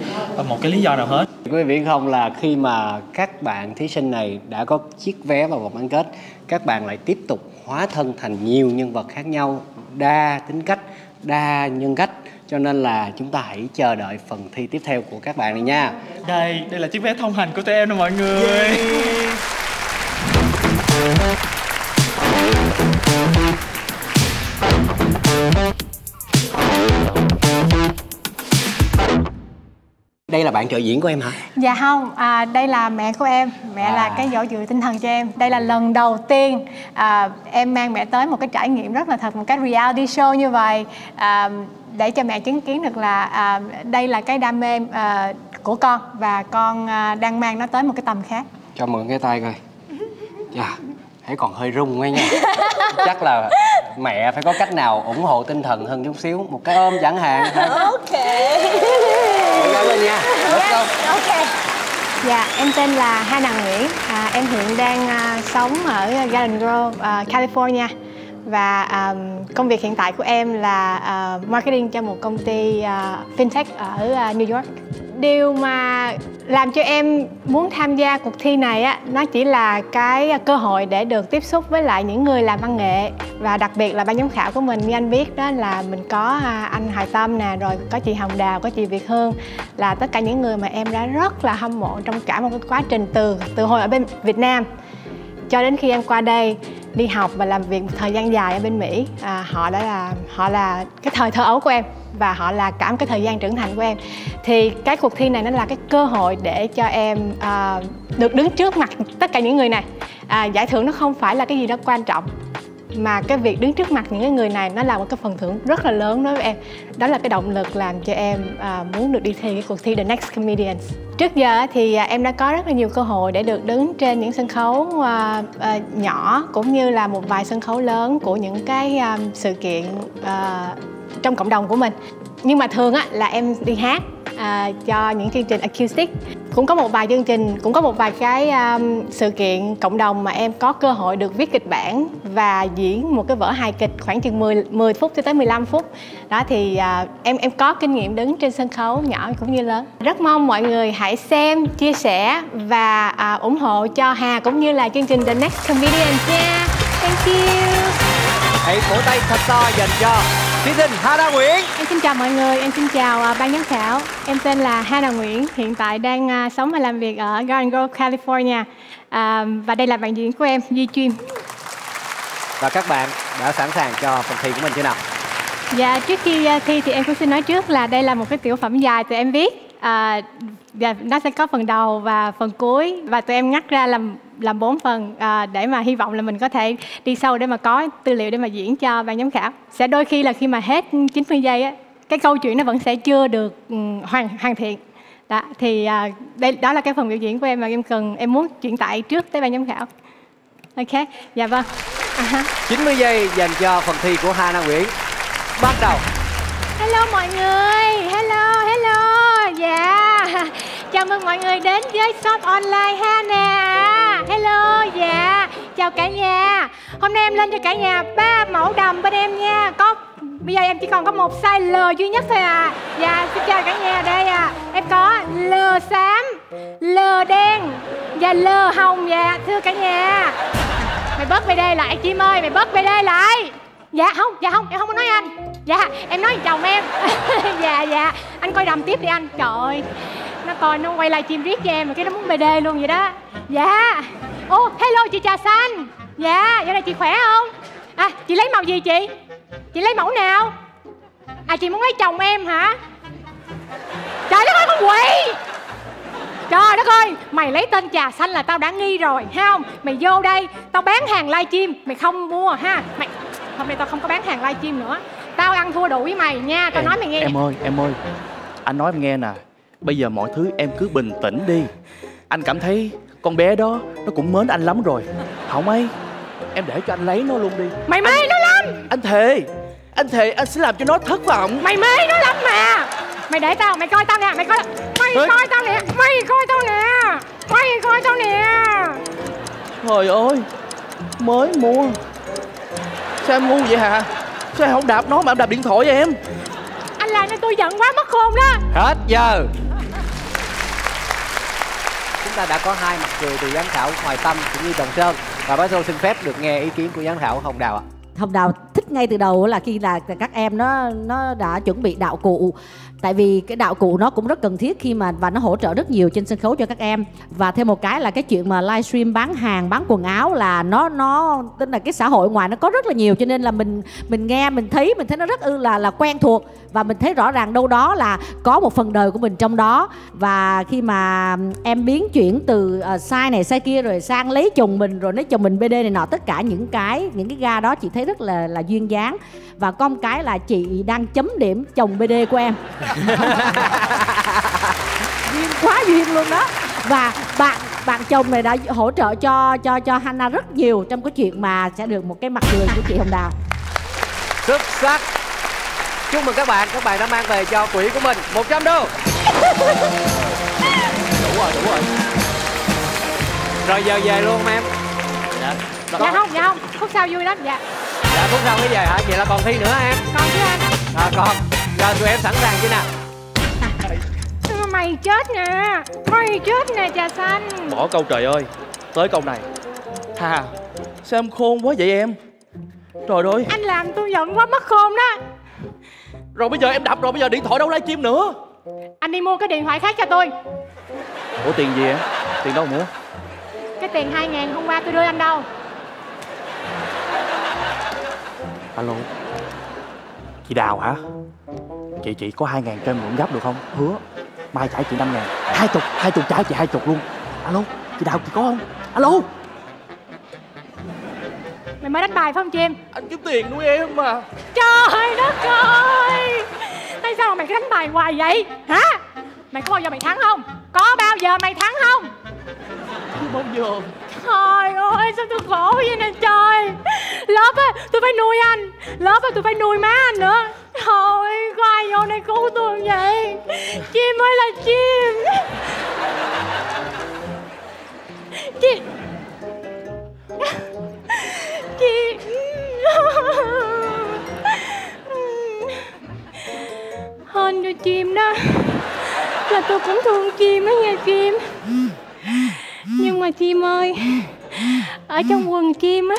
một cái lý do nào hết. Quý vị không là khi mà các bạn thí sinh này đã có chiếc vé vào vòng bán kết Các bạn lại tiếp tục hóa thân thành nhiều nhân vật khác nhau Đa tính cách, đa nhân cách. Cho nên là chúng ta hãy chờ đợi phần thi tiếp theo của các bạn này nha. Đây đây là chiếc vé thông hành của tụi em nè mọi người đây là bạn trợ diễn của em hả? Dạ không, à, đây là mẹ của em. Mẹ là À. cái chỗ dựa tinh thần cho em. Đây là lần đầu tiên à, em mang mẹ tới một cái trải nghiệm rất là thật Một cái reality show như vậy. À, Để cho mẹ chứng kiến được là à, đây là cái đam mê à, của con Và con à, đang mang nó tới một cái tầm khác. Cho mượn cái tay coi. Dạ thấy còn hơi rung ấy nha. Chắc là mẹ phải có cách nào ủng hộ tinh thần hơn chút xíu. Một cái ôm chẳng hạn. Ok. Gắng lên nha. Let's go. Ok. Dạ, em tên là Hana Nguyễn. À, Em hiện đang à, sống ở Garden Grove, à, California. Và à, công việc hiện tại của em là à, marketing cho một công ty à, fintech ở à, New York. Điều mà làm cho em muốn tham gia cuộc thi này á, nó chỉ là cái à, cơ hội để được tiếp xúc với lại những người làm văn nghệ. Và đặc biệt là ban giám khảo của mình, như anh biết đó, là mình có à, anh Hoài Tâm nè, rồi có chị Hồng Đào, có chị Việt Hương, là tất cả những người mà em đã rất là hâm mộ trong cả một cái quá trình từ từ hồi ở bên Việt Nam cho đến khi em qua đây đi học và làm việc một thời gian dài ở bên Mỹ. À, họ đã là họ là cái thời thơ ấu của em và họ là cả một cái thời gian trưởng thành của em. Thì cái cuộc thi này nó là cái cơ hội để cho em à, được đứng trước mặt tất cả những người này. À, giải thưởng nó không phải là cái gì đó quan trọng mà cái việc đứng trước mặt những cái người này nó là một cái phần thưởng rất là lớn đối với em. Đó là cái động lực làm cho em à, muốn được đi thi cái cuộc thi The Next Comedians trước giờ thì à, em đã có rất là nhiều cơ hội để được đứng trên những sân khấu à, à, nhỏ cũng như là một vài sân khấu lớn của những cái à, sự kiện à, trong cộng đồng của mình nhưng mà thường á là em đi hát à, cho những chương trình acoustic. Cũng có một vài chương trình cũng có một vài cái um, sự kiện cộng đồng mà em có cơ hội được viết kịch bản và diễn một cái vở hài kịch khoảng chừng 10 10 phút cho tới 15 phút. Đó thì uh, em em có kinh nghiệm đứng trên sân khấu nhỏ cũng như lớn. Rất mong mọi người hãy xem chia sẻ và uh, ủng hộ cho Hà cũng như là chương trình The Next Comedian nha. Thank you. Hãy vỗ tay thật to dành cho thí sinh Hana Nguyễn Em xin chào mọi người, em xin chào à, ban giám khảo. Em tên là Hana Nguyễn, hiện tại đang à, sống và làm việc ở Garden Grove, California. À, và đây là bạn diễn của em, Duy Chuyên. và các bạn đã sẵn sàng cho phần thi của mình chưa nào Dạ, trước khi à, thi thì em cũng xin nói trước là đây là một cái tiểu phẩm dài tụi em viết. À, và nó sẽ có phần đầu và phần cuối và tụi em ngắt ra làm làm bốn phần à, để mà hy vọng là mình có thể đi sâu để mà có tư liệu để mà diễn cho ban giám khảo. Sẽ đôi khi là khi mà hết 90 giây á, cái câu chuyện nó vẫn sẽ chưa được ừ, hoàn hoàn thiện. Đó, thì à, đây đó là cái phần biểu diễn của em mà em cần em muốn chuyển tải trước tới ban giám khảo. Ok, dạ vâng. Ha. 90 giây dành cho phần thi của Hana Nguyễn bắt đầu Hello mọi người, hello, hello, dạ Chào mừng mọi người đến với shop online Hana Hello, dạ. Chào cả nhà. Hôm nay em lên cho cả nhà ba mẫu đầm bên em nha. Có Bây giờ em chỉ còn có một size L duy nhất thôi à. Dạ, xin chào cả nhà. Đây à. Em có L xám, L đen và L hồng dạ. Thưa cả nhà. Mày bớt về đây lại Chim ơi, mày bớt về đây lại. Dạ không, dạ không, em không có nói anh. Dạ, em nói chồng em. Dạ, dạ, anh coi đầm tiếp đi anh. Trời ơi, nó coi nó quay live stream riết cho em mà cái nó muốn BD luôn vậy đó Dạ Ô, hello chị trà xanh Dạ, giờ này chị khỏe không? À, chị lấy màu gì chị? Chị lấy mẫu nào? À, chị muốn lấy chồng em hả? Trời đất ơi, con quỷ Trời đất ơi, mày lấy tên trà xanh là tao đã nghi rồi, ha không? Mày vô đây, tao bán hàng livestream, mày không mua ha? Mày hôm nay tao không có bán hàng livestream nữa. Tao ăn thua đủ với mày nha, tao nói mày nghe. Em ơi, em ơi Anh nói em nghe nè Bây giờ mọi thứ em cứ bình tĩnh đi Anh cảm thấy con bé đó Nó cũng mến anh lắm rồi Không ấy Em để cho anh lấy nó luôn đi Mày mê nó lắm Anh thề Anh thề anh sẽ làm cho nó thất vọng Mày mê nó lắm mà. Mày để tao, mày coi tao nè, mày coi. Mày Ê. coi tao nè, mày coi tao nè. Mày coi tao nè. Trời ơi Mới mua Sao em ngu vậy hả Sao em không đạp nó mà em đạp điện thoại vậy em Anh làm cho tôi giận quá mất khôn đó. hết giờ ta đã có hai mặt cười từ giám khảo Hoài Tâm cũng như đồng Sơn. Và Bá Sô xin phép được nghe ý kiến của giám khảo Hồng Đào ạ. Hồng Đào thích ngay từ đầu là khi là các em nó nó đã chuẩn bị đạo cụ tại vì cái đạo cụ nó cũng rất cần thiết khi mà và nó hỗ trợ rất nhiều trên sân khấu cho các em. Và thêm một cái là cái chuyện mà livestream bán hàng bán quần áo là nó nó tức là cái xã hội ngoài nó có rất là nhiều cho nên là mình mình nghe mình thấy mình thấy nó rất ư là là quen thuộc. Và mình thấy rõ ràng đâu đó là có một phần đời của mình trong đó. Và khi mà em biến chuyển từ ờ, uh, sai này sai kia rồi sang lấy chồng mình rồi lấy chồng mình bd này nọ tất cả những cái những cái ga đó chị thấy rất là là duyên dáng. Và con cái là chị đang chấm điểm chồng bd của em duyên quá duyên luôn đó. Và bạn bạn chồng này đã hỗ trợ cho cho cho Hana rất nhiều trong cái chuyện mà sẽ được một cái mặt cười của chị Hồng Đào. Xuất sắc. Chúc mừng các bạn các bạn đã mang về cho quỹ của mình 100 đô. Đủ rồi đủ rồi. Rồi giờ về luôn không em. Dạ. Dạ không dạ không. Khúc sau vui lắm dạ. Dạ phút sau mới về hả? Vậy là còn thi nữa em? Còn chứ anh à còn rồi tụi em sẵn sàng chưa nào? Mày chết nè mày chết nè trà xanh. Bỏ câu trời ơi tới câu này. Hà sao em khôn quá vậy em? Trời ơi. Anh làm tôi giận quá mất khôn đó. Rồi bây giờ em đập rồi bây giờ điện thoại đâu livestream nữa? Anh đi mua cái điện thoại khác cho tôi. Ủa tiền gì em? Tiền đâu mua cái tiền hai ngàn hôm qua tôi đưa anh đâu? Alo chị đào hả? Chị chị có hai ngàn cho em mượn gấp được không? Hứa. Mai trả chị năm ngàn. Hai chục hai chục trả chị hai chục luôn. Alo chị đào chị có không? Alo. Mày mới đánh bài phải không chim? Anh kiếm tiền nuôi em mà. Trời đất ơi! Tại sao mà mày cứ đánh bài hoài vậy? Hả? Mày có bao giờ mày thắng không? Có bao giờ mày thắng không? Chưa bao giờ Trời ơi, sao tôi khổ vậy nè, trời. Lớp á, tôi phải nuôi anh. Lớp á, tôi phải nuôi má anh nữa. Thôi có ai vô đây cứu tôi vậy. Chim ơi là chim Chim Chim Hên cho chim đó. Là tôi cũng thương chim đó nha chim nhưng mà chim ơi Ở trong quần chim á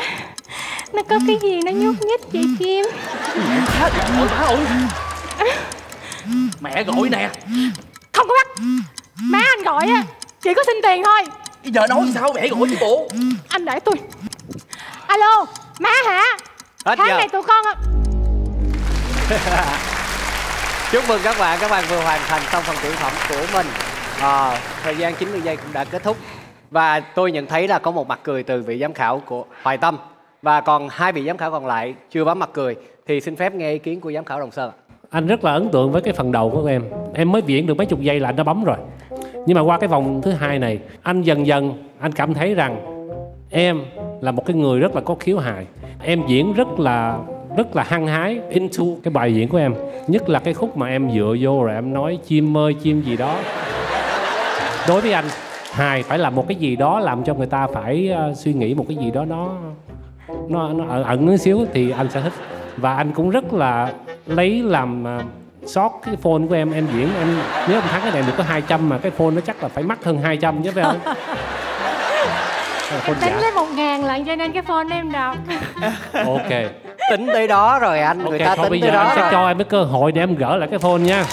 Nó có cái gì nó nhúc nhích vậy chim? Mẹ gọi nè. Không có bắt. Má anh gọi á Chỉ có xin tiền thôi. Bây giờ nói sao mẹ gọi chứ bộ? Anh để tôi. Alo Má hả? Hết Tháng giờ. này tụi con chúc mừng các bạn các bạn vừa hoàn thành xong phần tiểu phẩm của mình. À, thời gian 90 giây cũng đã kết thúc và tôi nhận thấy là có một mặt cười từ vị giám khảo của Hoài Tâm. Và còn hai vị giám khảo còn lại chưa bấm mặt cười, thì xin phép nghe ý kiến của giám khảo Đồng Sơn anh rất là ấn tượng với cái phần đầu của em. Em mới diễn được mấy chục giây là anh đã bấm rồi. Nhưng mà qua cái vòng thứ hai này, anh dần dần, anh cảm thấy rằng em là một cái người rất là có khiếu hài. Em diễn rất là rất là hăng hái into cái bài diễn của em. Nhất là cái khúc mà em dựa vô rồi em nói chim ơi, chim gì đó. Đối với anh hài phải là một cái gì đó làm cho người ta phải ờ, suy nghĩ một cái gì đó nó nó, nó ẩn ẩn một xíu thì anh sẽ thích. Và anh cũng rất là lấy làm uh, sót cái phone của em em diễn em nếu em thắng cái này được có 200 mà cái phone nó chắc là phải mắc hơn 200 chứ phải không? Phone Tính lấy một ngàn lận cho nên cái phone em đọc. Ok. Tính tới đó rồi anh người ok ta thôi tính bây tới giờ anh đó sẽ rồi. cho em cái cơ hội để em gỡ lại cái phone nha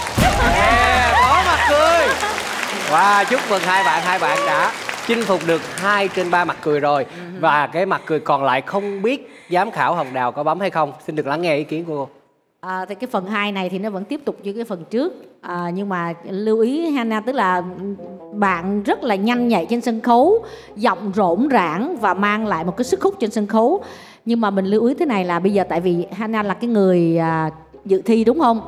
Wow, chúc mừng hai bạn, hai bạn đã chinh phục được hai trên ba mặt cười rồi. Và cái mặt cười còn lại không biết giám khảo Hồng Đào có bấm hay không. Xin được lắng nghe ý kiến của cô. À, thì cái phần 2 này thì nó vẫn tiếp tục như cái phần trước. À, nhưng mà lưu ý Hana tức là bạn rất là nhanh nhạy trên sân khấu giọng rỗn rãng và mang lại một cái sức hút trên sân khấu. Nhưng mà mình lưu ý thế này là bây giờ tại vì Hana là cái người à, dự thi đúng không?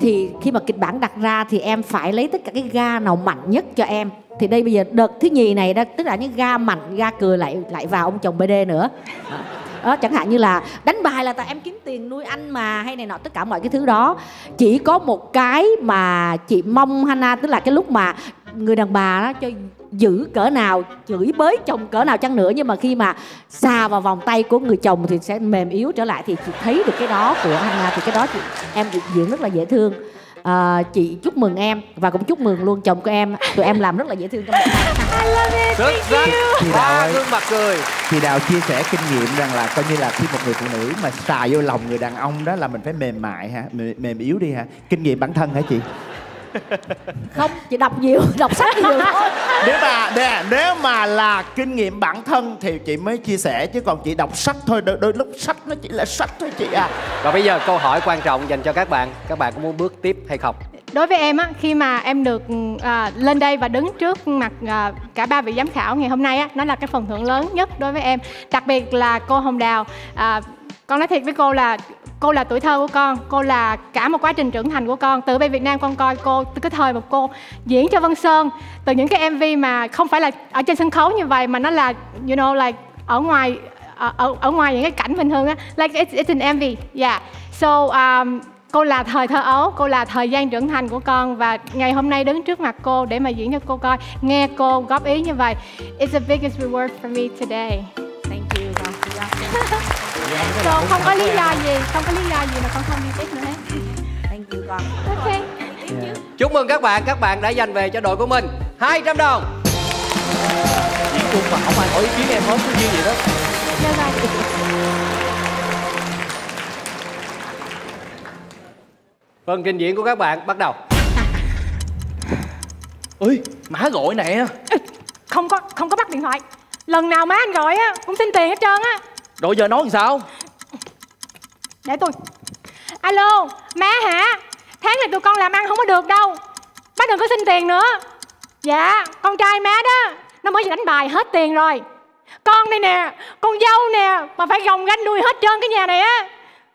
Thì khi mà kịch bản đặt ra thì em phải lấy tất cả cái ga nào mạnh nhất cho em. Thì đây bây giờ đợt thứ nhì này đó, tức là những ga mạnh, ga cười lại lại vào ông chồng BD nữa. Đó, chẳng hạn như là đánh bài là tại em kiếm tiền nuôi anh mà, hay này nọ, tất cả mọi cái thứ đó. Chỉ có một cái mà chị mong, Hana, tức là cái lúc mà người đàn bà đó cho giữ cỡ nào chửi bới chồng cỡ nào chăng nữa nhưng mà khi mà xà vào vòng tay của người chồng thì sẽ mềm yếu trở lại. Thì chị thấy được cái đó của Hana thì cái đó chị em được diễn rất là dễ thương. À, chị chúc mừng em và cũng chúc mừng luôn chồng của em. Tụi em làm rất là dễ thương trong Chị Đào ba ơi. gương mặt cười. Chị Đào chia sẻ kinh nghiệm rằng là coi như là khi một người phụ nữ mà xài vô lòng người đàn ông đó là mình phải mềm mại ha, mềm, mềm yếu đi ha. Kinh nghiệm bản thân hả chị? Không chị đọc nhiều đọc sách nhiều thôi nếu mà nè, nếu mà là kinh nghiệm bản thân thì chị mới chia sẻ chứ còn chị đọc sách thôi đôi, đôi lúc sách nó chỉ là sách thôi chị à. Và bây giờ câu hỏi quan trọng dành cho các bạn Các bạn có muốn bước tiếp hay không? đối với em á khi mà em được à, lên đây và đứng trước mặt à, cả ba vị giám khảo ngày hôm nay á nó là cái phần thưởng lớn nhất đối với em đặc biệt là cô hồng đào à, con nói thiệt với cô là cô là tuổi thơ của con cô là cả một quá trình trưởng thành của con. Từ bên việt nam con coi cô từ cái thời mà cô diễn cho vân sơn từ những cái mv mà không phải là ở trên sân khấu như vậy mà nó là you know like ở ngoài ở, ở, ở ngoài những cái cảnh bình thường á. Like it's, it's an MV yeah. So um, cô là thời thơ ấu cô là thời gian trưởng thành của con và ngày hôm nay đứng trước mặt cô để mà diễn cho cô coi nghe cô góp ý như vậy it's the biggest reward for me today. Thank you so không có lý do gì không có lý do gì mà con không đi tiếp nữa hết. Thank you con. Ok. Chúc mừng các bạn, các bạn đã giành về cho đội của mình 200 đồng. Diễn chung mà không ai hỏi ý kiến em hết cứ như vậy đó. Dạ rồi. Phần trình diễn của các bạn bắt đầu. Ơi má gọi nè. Không có không có bắt điện thoại. Lần nào má anh gọi á cũng xin tiền hết trơn á rồi giờ nói làm sao? Để tôi. Alo má hả? Tháng này tụi con làm ăn không có được đâu. Má đừng có xin tiền nữa. Dạ con trai má đó nó mới đánh bài hết tiền rồi. Con đây nè con dâu nè mà phải gồng gánh nuôi hết trơn cái nhà này á.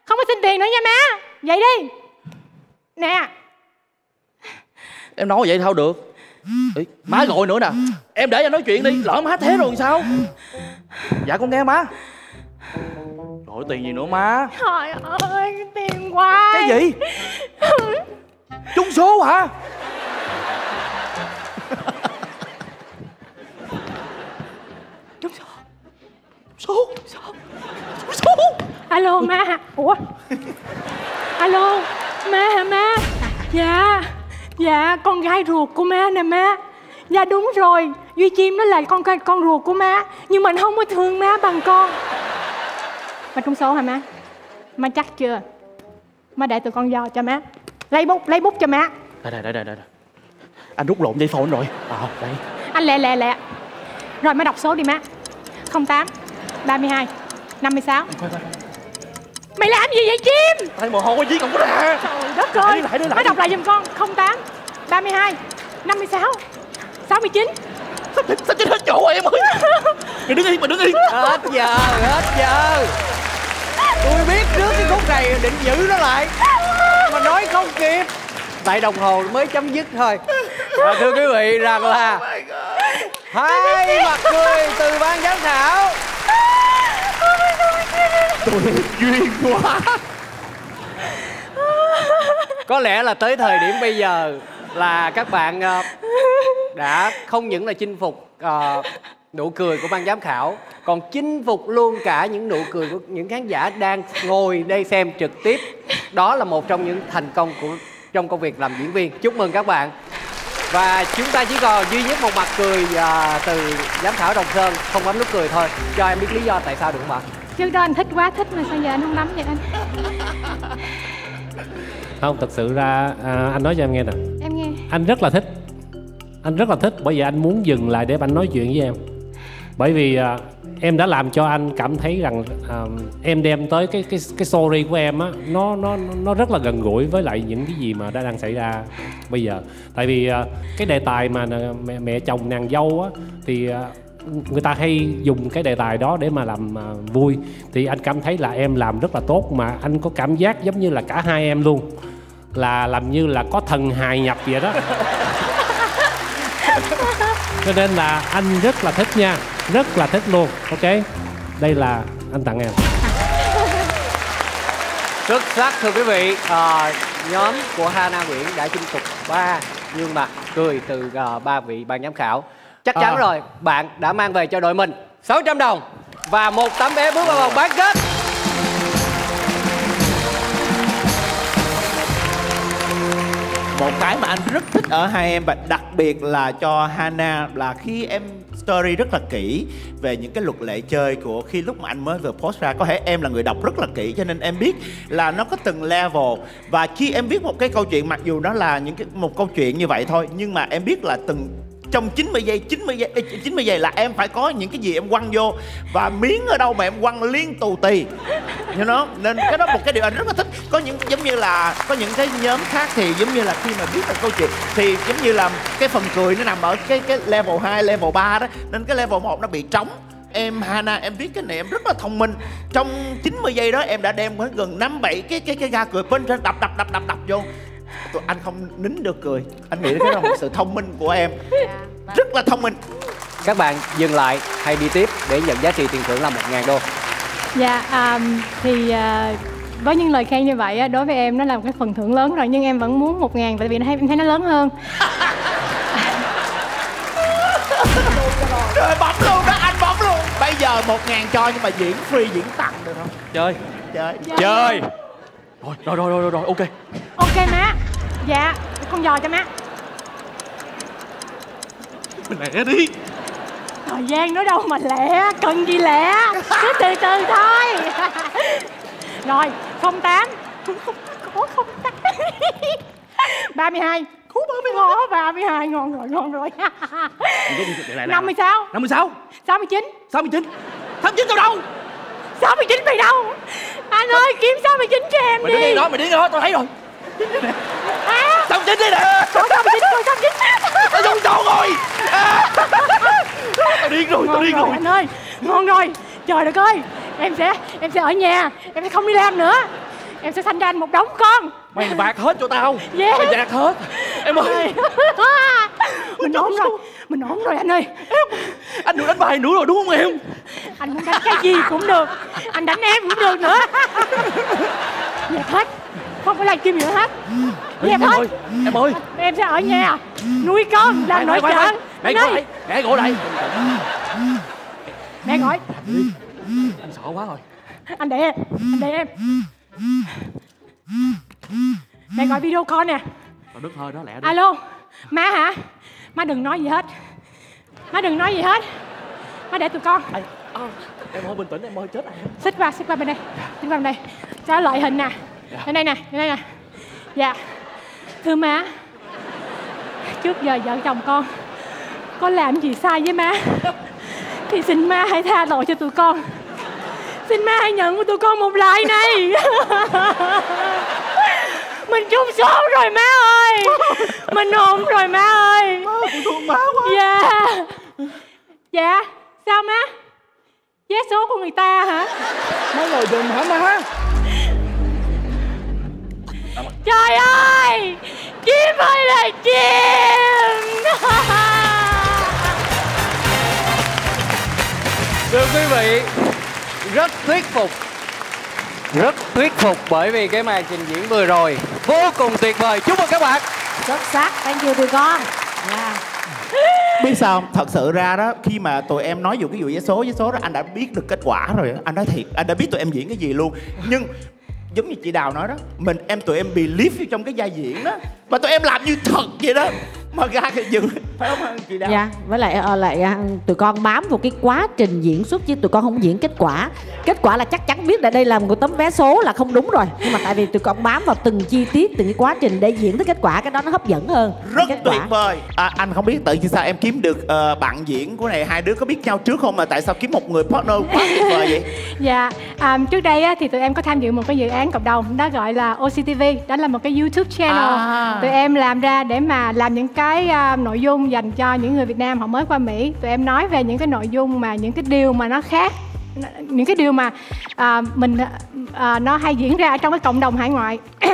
Không có xin tiền nữa nha má. Vậy đi. Nè. Em nói vậy sao được? Ê, má gọi nữa nè. Em để cho nói chuyện đi. Lỡ má thế rồi sao? Dạ con nghe má gọi tiền gì nữa má? Trời ơi tiền quá cái gì? Trúng số hả? Trúng số. Số. Số. Số. Alo má. Ủa? Alo má hả má? Dạ dạ con gái ruột của má nè má. Dạ đúng rồi. Duy chim nó là con con, con ruột của má nhưng mình không có thương má bằng con má trúng số hả má? Má chắc chưa? Má để tụi con dò cho má. Lấy bút lấy bút cho má. Đây đây đây đây đây. Anh rút lộn dây phone rồi. À đây. Anh lẹ lẹ lẹ. Rồi má đọc số đi má. 08 32 56 Mày làm gì vậy chim? Tay mồ hôi viết không có ra. Trời đất ơi. Má đọc lại giùm con. 08 32 56 69 sao chết hết chỗ em ơi. Mày đứng yên mày đứng yên Hết giờ, hết giờ. Tôi biết trước cái khúc này định giữ nó lại Mà nói không kịp. Tại đồng hồ mới chấm dứt thôi. Và thưa quý vị rằng là Hai mặt cười từ ban giám khảo. Duyên quá. Có lẽ là tới thời điểm bây giờ là các bạn ờ, đã không những là chinh phục ờ, nụ cười của ban giám khảo còn chinh phục luôn cả những nụ cười của những khán giả đang ngồi đây xem trực tiếp. Đó là một trong những thành công của trong công việc làm diễn viên. Chúc mừng các bạn. Và chúng ta chỉ còn duy nhất một mặt cười ờ, từ giám khảo đồng sơn không bấm nút cười thôi. Cho em biết lý do tại sao được không ạ? Trước đó anh thích quá thích mà sao giờ anh không nắm vậy anh? Không thật sự ra à, anh nói cho em nghe nè. Em anh rất là thích. Anh rất là thích bởi vì anh muốn dừng lại để anh nói chuyện với em. Bởi vì à, em đã làm cho anh cảm thấy rằng à, em đem tới cái cái cái story của em á nó nó nó rất là gần gũi với lại những cái gì mà đã đang xảy ra bây giờ. Tại vì à, cái đề tài mà mẹ, mẹ chồng nàng dâu á thì à, người ta hay dùng cái đề tài đó để mà làm à, vui. Thì anh cảm thấy là em làm rất là tốt mà anh có cảm giác giống như là cả hai em luôn là làm như là có thần hài nhập vậy đó. Cho nên là anh rất là thích nha rất là thích luôn. Ok đây là anh tặng em. Xuất sắc thưa quý vị. Ờ, Nhóm của Hana Nguyễn đã chinh phục ba gương mặt cười từ ờ, ba vị ban giám khảo. Chắc chắn À. rồi bạn đã mang về cho đội mình 600 đồng Và một tấm vé bước vào vòng bán kết một cái mà anh rất thích ở hai em và đặc biệt là cho Hana là khi em story rất là kỹ về những cái luật lệ chơi của khi lúc mà anh mới vừa post ra. Có thể em là người đọc rất là kỹ cho nên em biết là nó có từng level. Và khi em viết một cái câu chuyện, mặc dù nó là những cái, một câu chuyện như vậy thôi, nhưng mà em biết là từng trong 90 giây 90 giây 90 giây là em phải có những cái gì em quăng vô và miếng ở đâu mà em quăng liên tù tì. Như nó nên cái đó một cái điều anh rất là thích. Có những giống như là có những cái nhóm khác thì giống như là khi mà biết được câu chuyện thì giống như là cái phần cười nó nằm ở cái cái level 2, level 3 đó. Nên cái level 1 nó bị trống. Em Hana em viết cái này em rất là thông minh. Trong 90 giây đó em đã đem hết gần năm bảy cái cái cái ga cười bên trên đập đập đập đập đập vô tụi anh không nín được cười. Anh nghĩ đó là một sự thông minh của em. Rất là thông minh. Các bạn dừng lại hay đi tiếp để nhận giá trị tiền thưởng là 1.000 đô. Dạ, à, thì à, với những lời khen như vậy á, đối với em nó là một cái phần thưởng lớn rồi nhưng em vẫn muốn một ngàn tại vì em thấy, em thấy nó lớn hơn. Trời bấm luôn đó anh bấm luôn. Bây giờ một ngàn cho nhưng mà diễn free diễn tặng được không? Chơi. Chơi. Chơi Rồi rồi rồi rồi, rồi ok. Ok má. Dạ, con giò cho má. Mình lẹ đi. Thời gian nó đâu mà lẹ, cần gì lẹ, cứ từ từ thôi. rồi, 08 cũng không có 08. 32 Cú 32 Ngon 32 ngon rồi, ngon rồi. 56 56 69 69 69 đâu đâu 69 mày đâu? Anh ơi kiếm 69 cho em Mày đi đứng đi. đó mày đứng đó tao thấy rồi. À, 69 đi nè. Còn 69 còn 69 Tao dùng chỗ rồi. À. Tao điên rồi tao Ngon điên rồi rồi. anh ơi. Ngon rồi. Trời đất ơi. Em sẽ em sẽ ở nhà. Em sẽ không đi làm nữa. Em sẽ sanh ra anh một đống con. Mày bạc hết cho tao. Yes. Mày bạc hết. Em ơi. Mình ổn rồi. Mình ổn rồi anh ơi. Anh được đánh bài nữa rồi đúng không em Anh muốn đánh cái gì cũng được. Anh đánh em cũng được nữa. Dẹp hết Không phải là kim nữa hết. Dẹp hết ơi Em ơi. Em sẽ ở nhà. Nuôi con Làm nội trợ Mẹ gọi lại. Mẹ gọi lại. Mẹ gọi. Anh sợ quá rồi. Anh để em. Anh để em. Mẹ gọi video call nè. Đứt hơi đó lẹ đi. Alo. Má hả? Má đừng nói gì hết. Má đừng nói gì hết Má để tụi con. Em ơi bình tĩnh em ơi chết rồi Xích qua xích qua bên đây. Xích qua bên đây. Cho loại hình nè. Bên đây nè Bên đây nè. Dạ. Thưa má. Trước giờ vợ chồng con Có làm gì sai với má? Thì xin má hãy tha lỗi cho tụi con. Xin má hãy nhận của tụi con một like này. Mình trúng số rồi má ơi. Mình ổn rồi má ơi. Con thương má quá. Dạ. Dạ Sao má? Vé số của người ta hả? Má ngồi giùm hả má? Trời ơi! Chim ơi là chim Thưa quý vị, rất thuyết phục. Rất thuyết phục bởi vì cái màn trình diễn vừa rồi Vô cùng tuyệt vời, chúc mừng các bạn. Xuất sắc Thank you tụi con. Dạ biết sao không? thật sự ra đó, khi mà tụi em nói dù cái vụ vé số vé số đó anh đã biết được kết quả rồi đó. anh nói thiệt, anh đã biết tụi em diễn cái gì luôn nhưng giống như chị đào nói đó, mình em tụi em believe trong cái vai diễn đó mà tụi em làm như thật vậy đó mà ra cái dự phải không chị đào Dạ, với lại ờ, lại à, tụi con bám vào cái quá trình diễn xuất chứ tụi con không diễn kết quả. Kết quả là chắc chắn biết là đây là một tấm vé số là không đúng rồi. Nhưng mà tại vì tụi con bám vào từng chi tiết, từng cái quá trình để diễn tới kết quả cái đó nó hấp dẫn hơn. rất kết tuyệt quả. vời à, anh không biết tự nhiên sao em kiếm được ờ, bạn diễn của này hai đứa có biết nhau trước không mà tại sao kiếm một người partner quá tuyệt vời vậy Dạ à, Trước đây á, thì tụi em có tham dự một cái dự án cộng đồng Đó gọi là OCTV Đó là một cái YouTube channel À. Tụi em làm ra để mà làm những cái à, nội dung dành cho những người Việt Nam họ mới qua Mỹ. Tụi em nói về những cái nội dung mà những cái điều mà nó khác những cái điều mà à, mình à, nó hay diễn ra ở trong cái cộng đồng hải ngoại.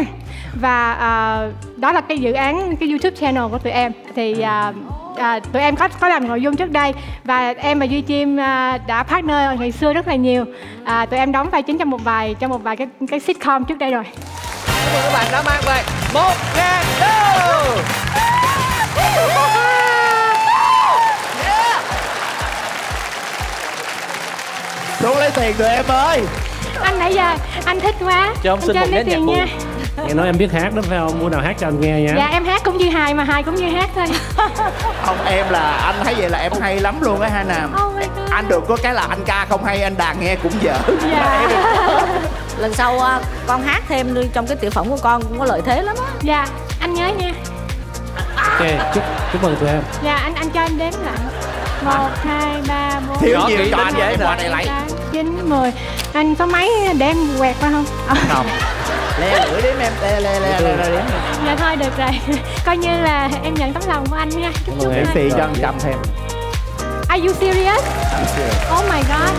Và à, đó là cái dự án cái YouTube channel của tụi em. Thì à, à, tụi em có có làm nội dung trước đây. Và em và Duy Chim à, đã partner ngày xưa rất là nhiều. À, tụi em đóng vai chính trong một vài trong một vài cái cái sitcom trước đây rồi. Chúc mừng các bạn đã mang về một ngàn đô xuống lấy tiền tụi em ơi. Anh nãy giờ anh thích quá. Cho ông anh xin cho một anh lấy nét nhạc tiền buồn. nha. nghe nói em biết hát đó phải không? Bữa nào hát cho anh nghe nha. Dạ em hát cũng như hài mà hài cũng như hát thôi. Không em là anh thấy vậy là em hay lắm luôn á ha nam oh my God. anh được có cái là anh ca không hay anh đàn nghe cũng dở. Dạ. Lần sau à, con hát thêm đi trong cái tiểu phẩm của con cũng có lợi thế lắm á. Dạ anh nhớ nha ok chúc chúc mừng tụi em. Dạ anh anh cho em đếm lại. Một hai ba bốn thiếu nhiều kỹ cho anh em rồi. qua đây lấy. tám chín mười. Anh có máy để em quẹt qua không? Không. Le lưỡi đếm em le le le le, le đếm dạ thôi được rồi. Coi như là em nhận tấm lòng của anh nha. Chúc chúc em. Xì cho anh cầm thêm. Are you serious? Oh my god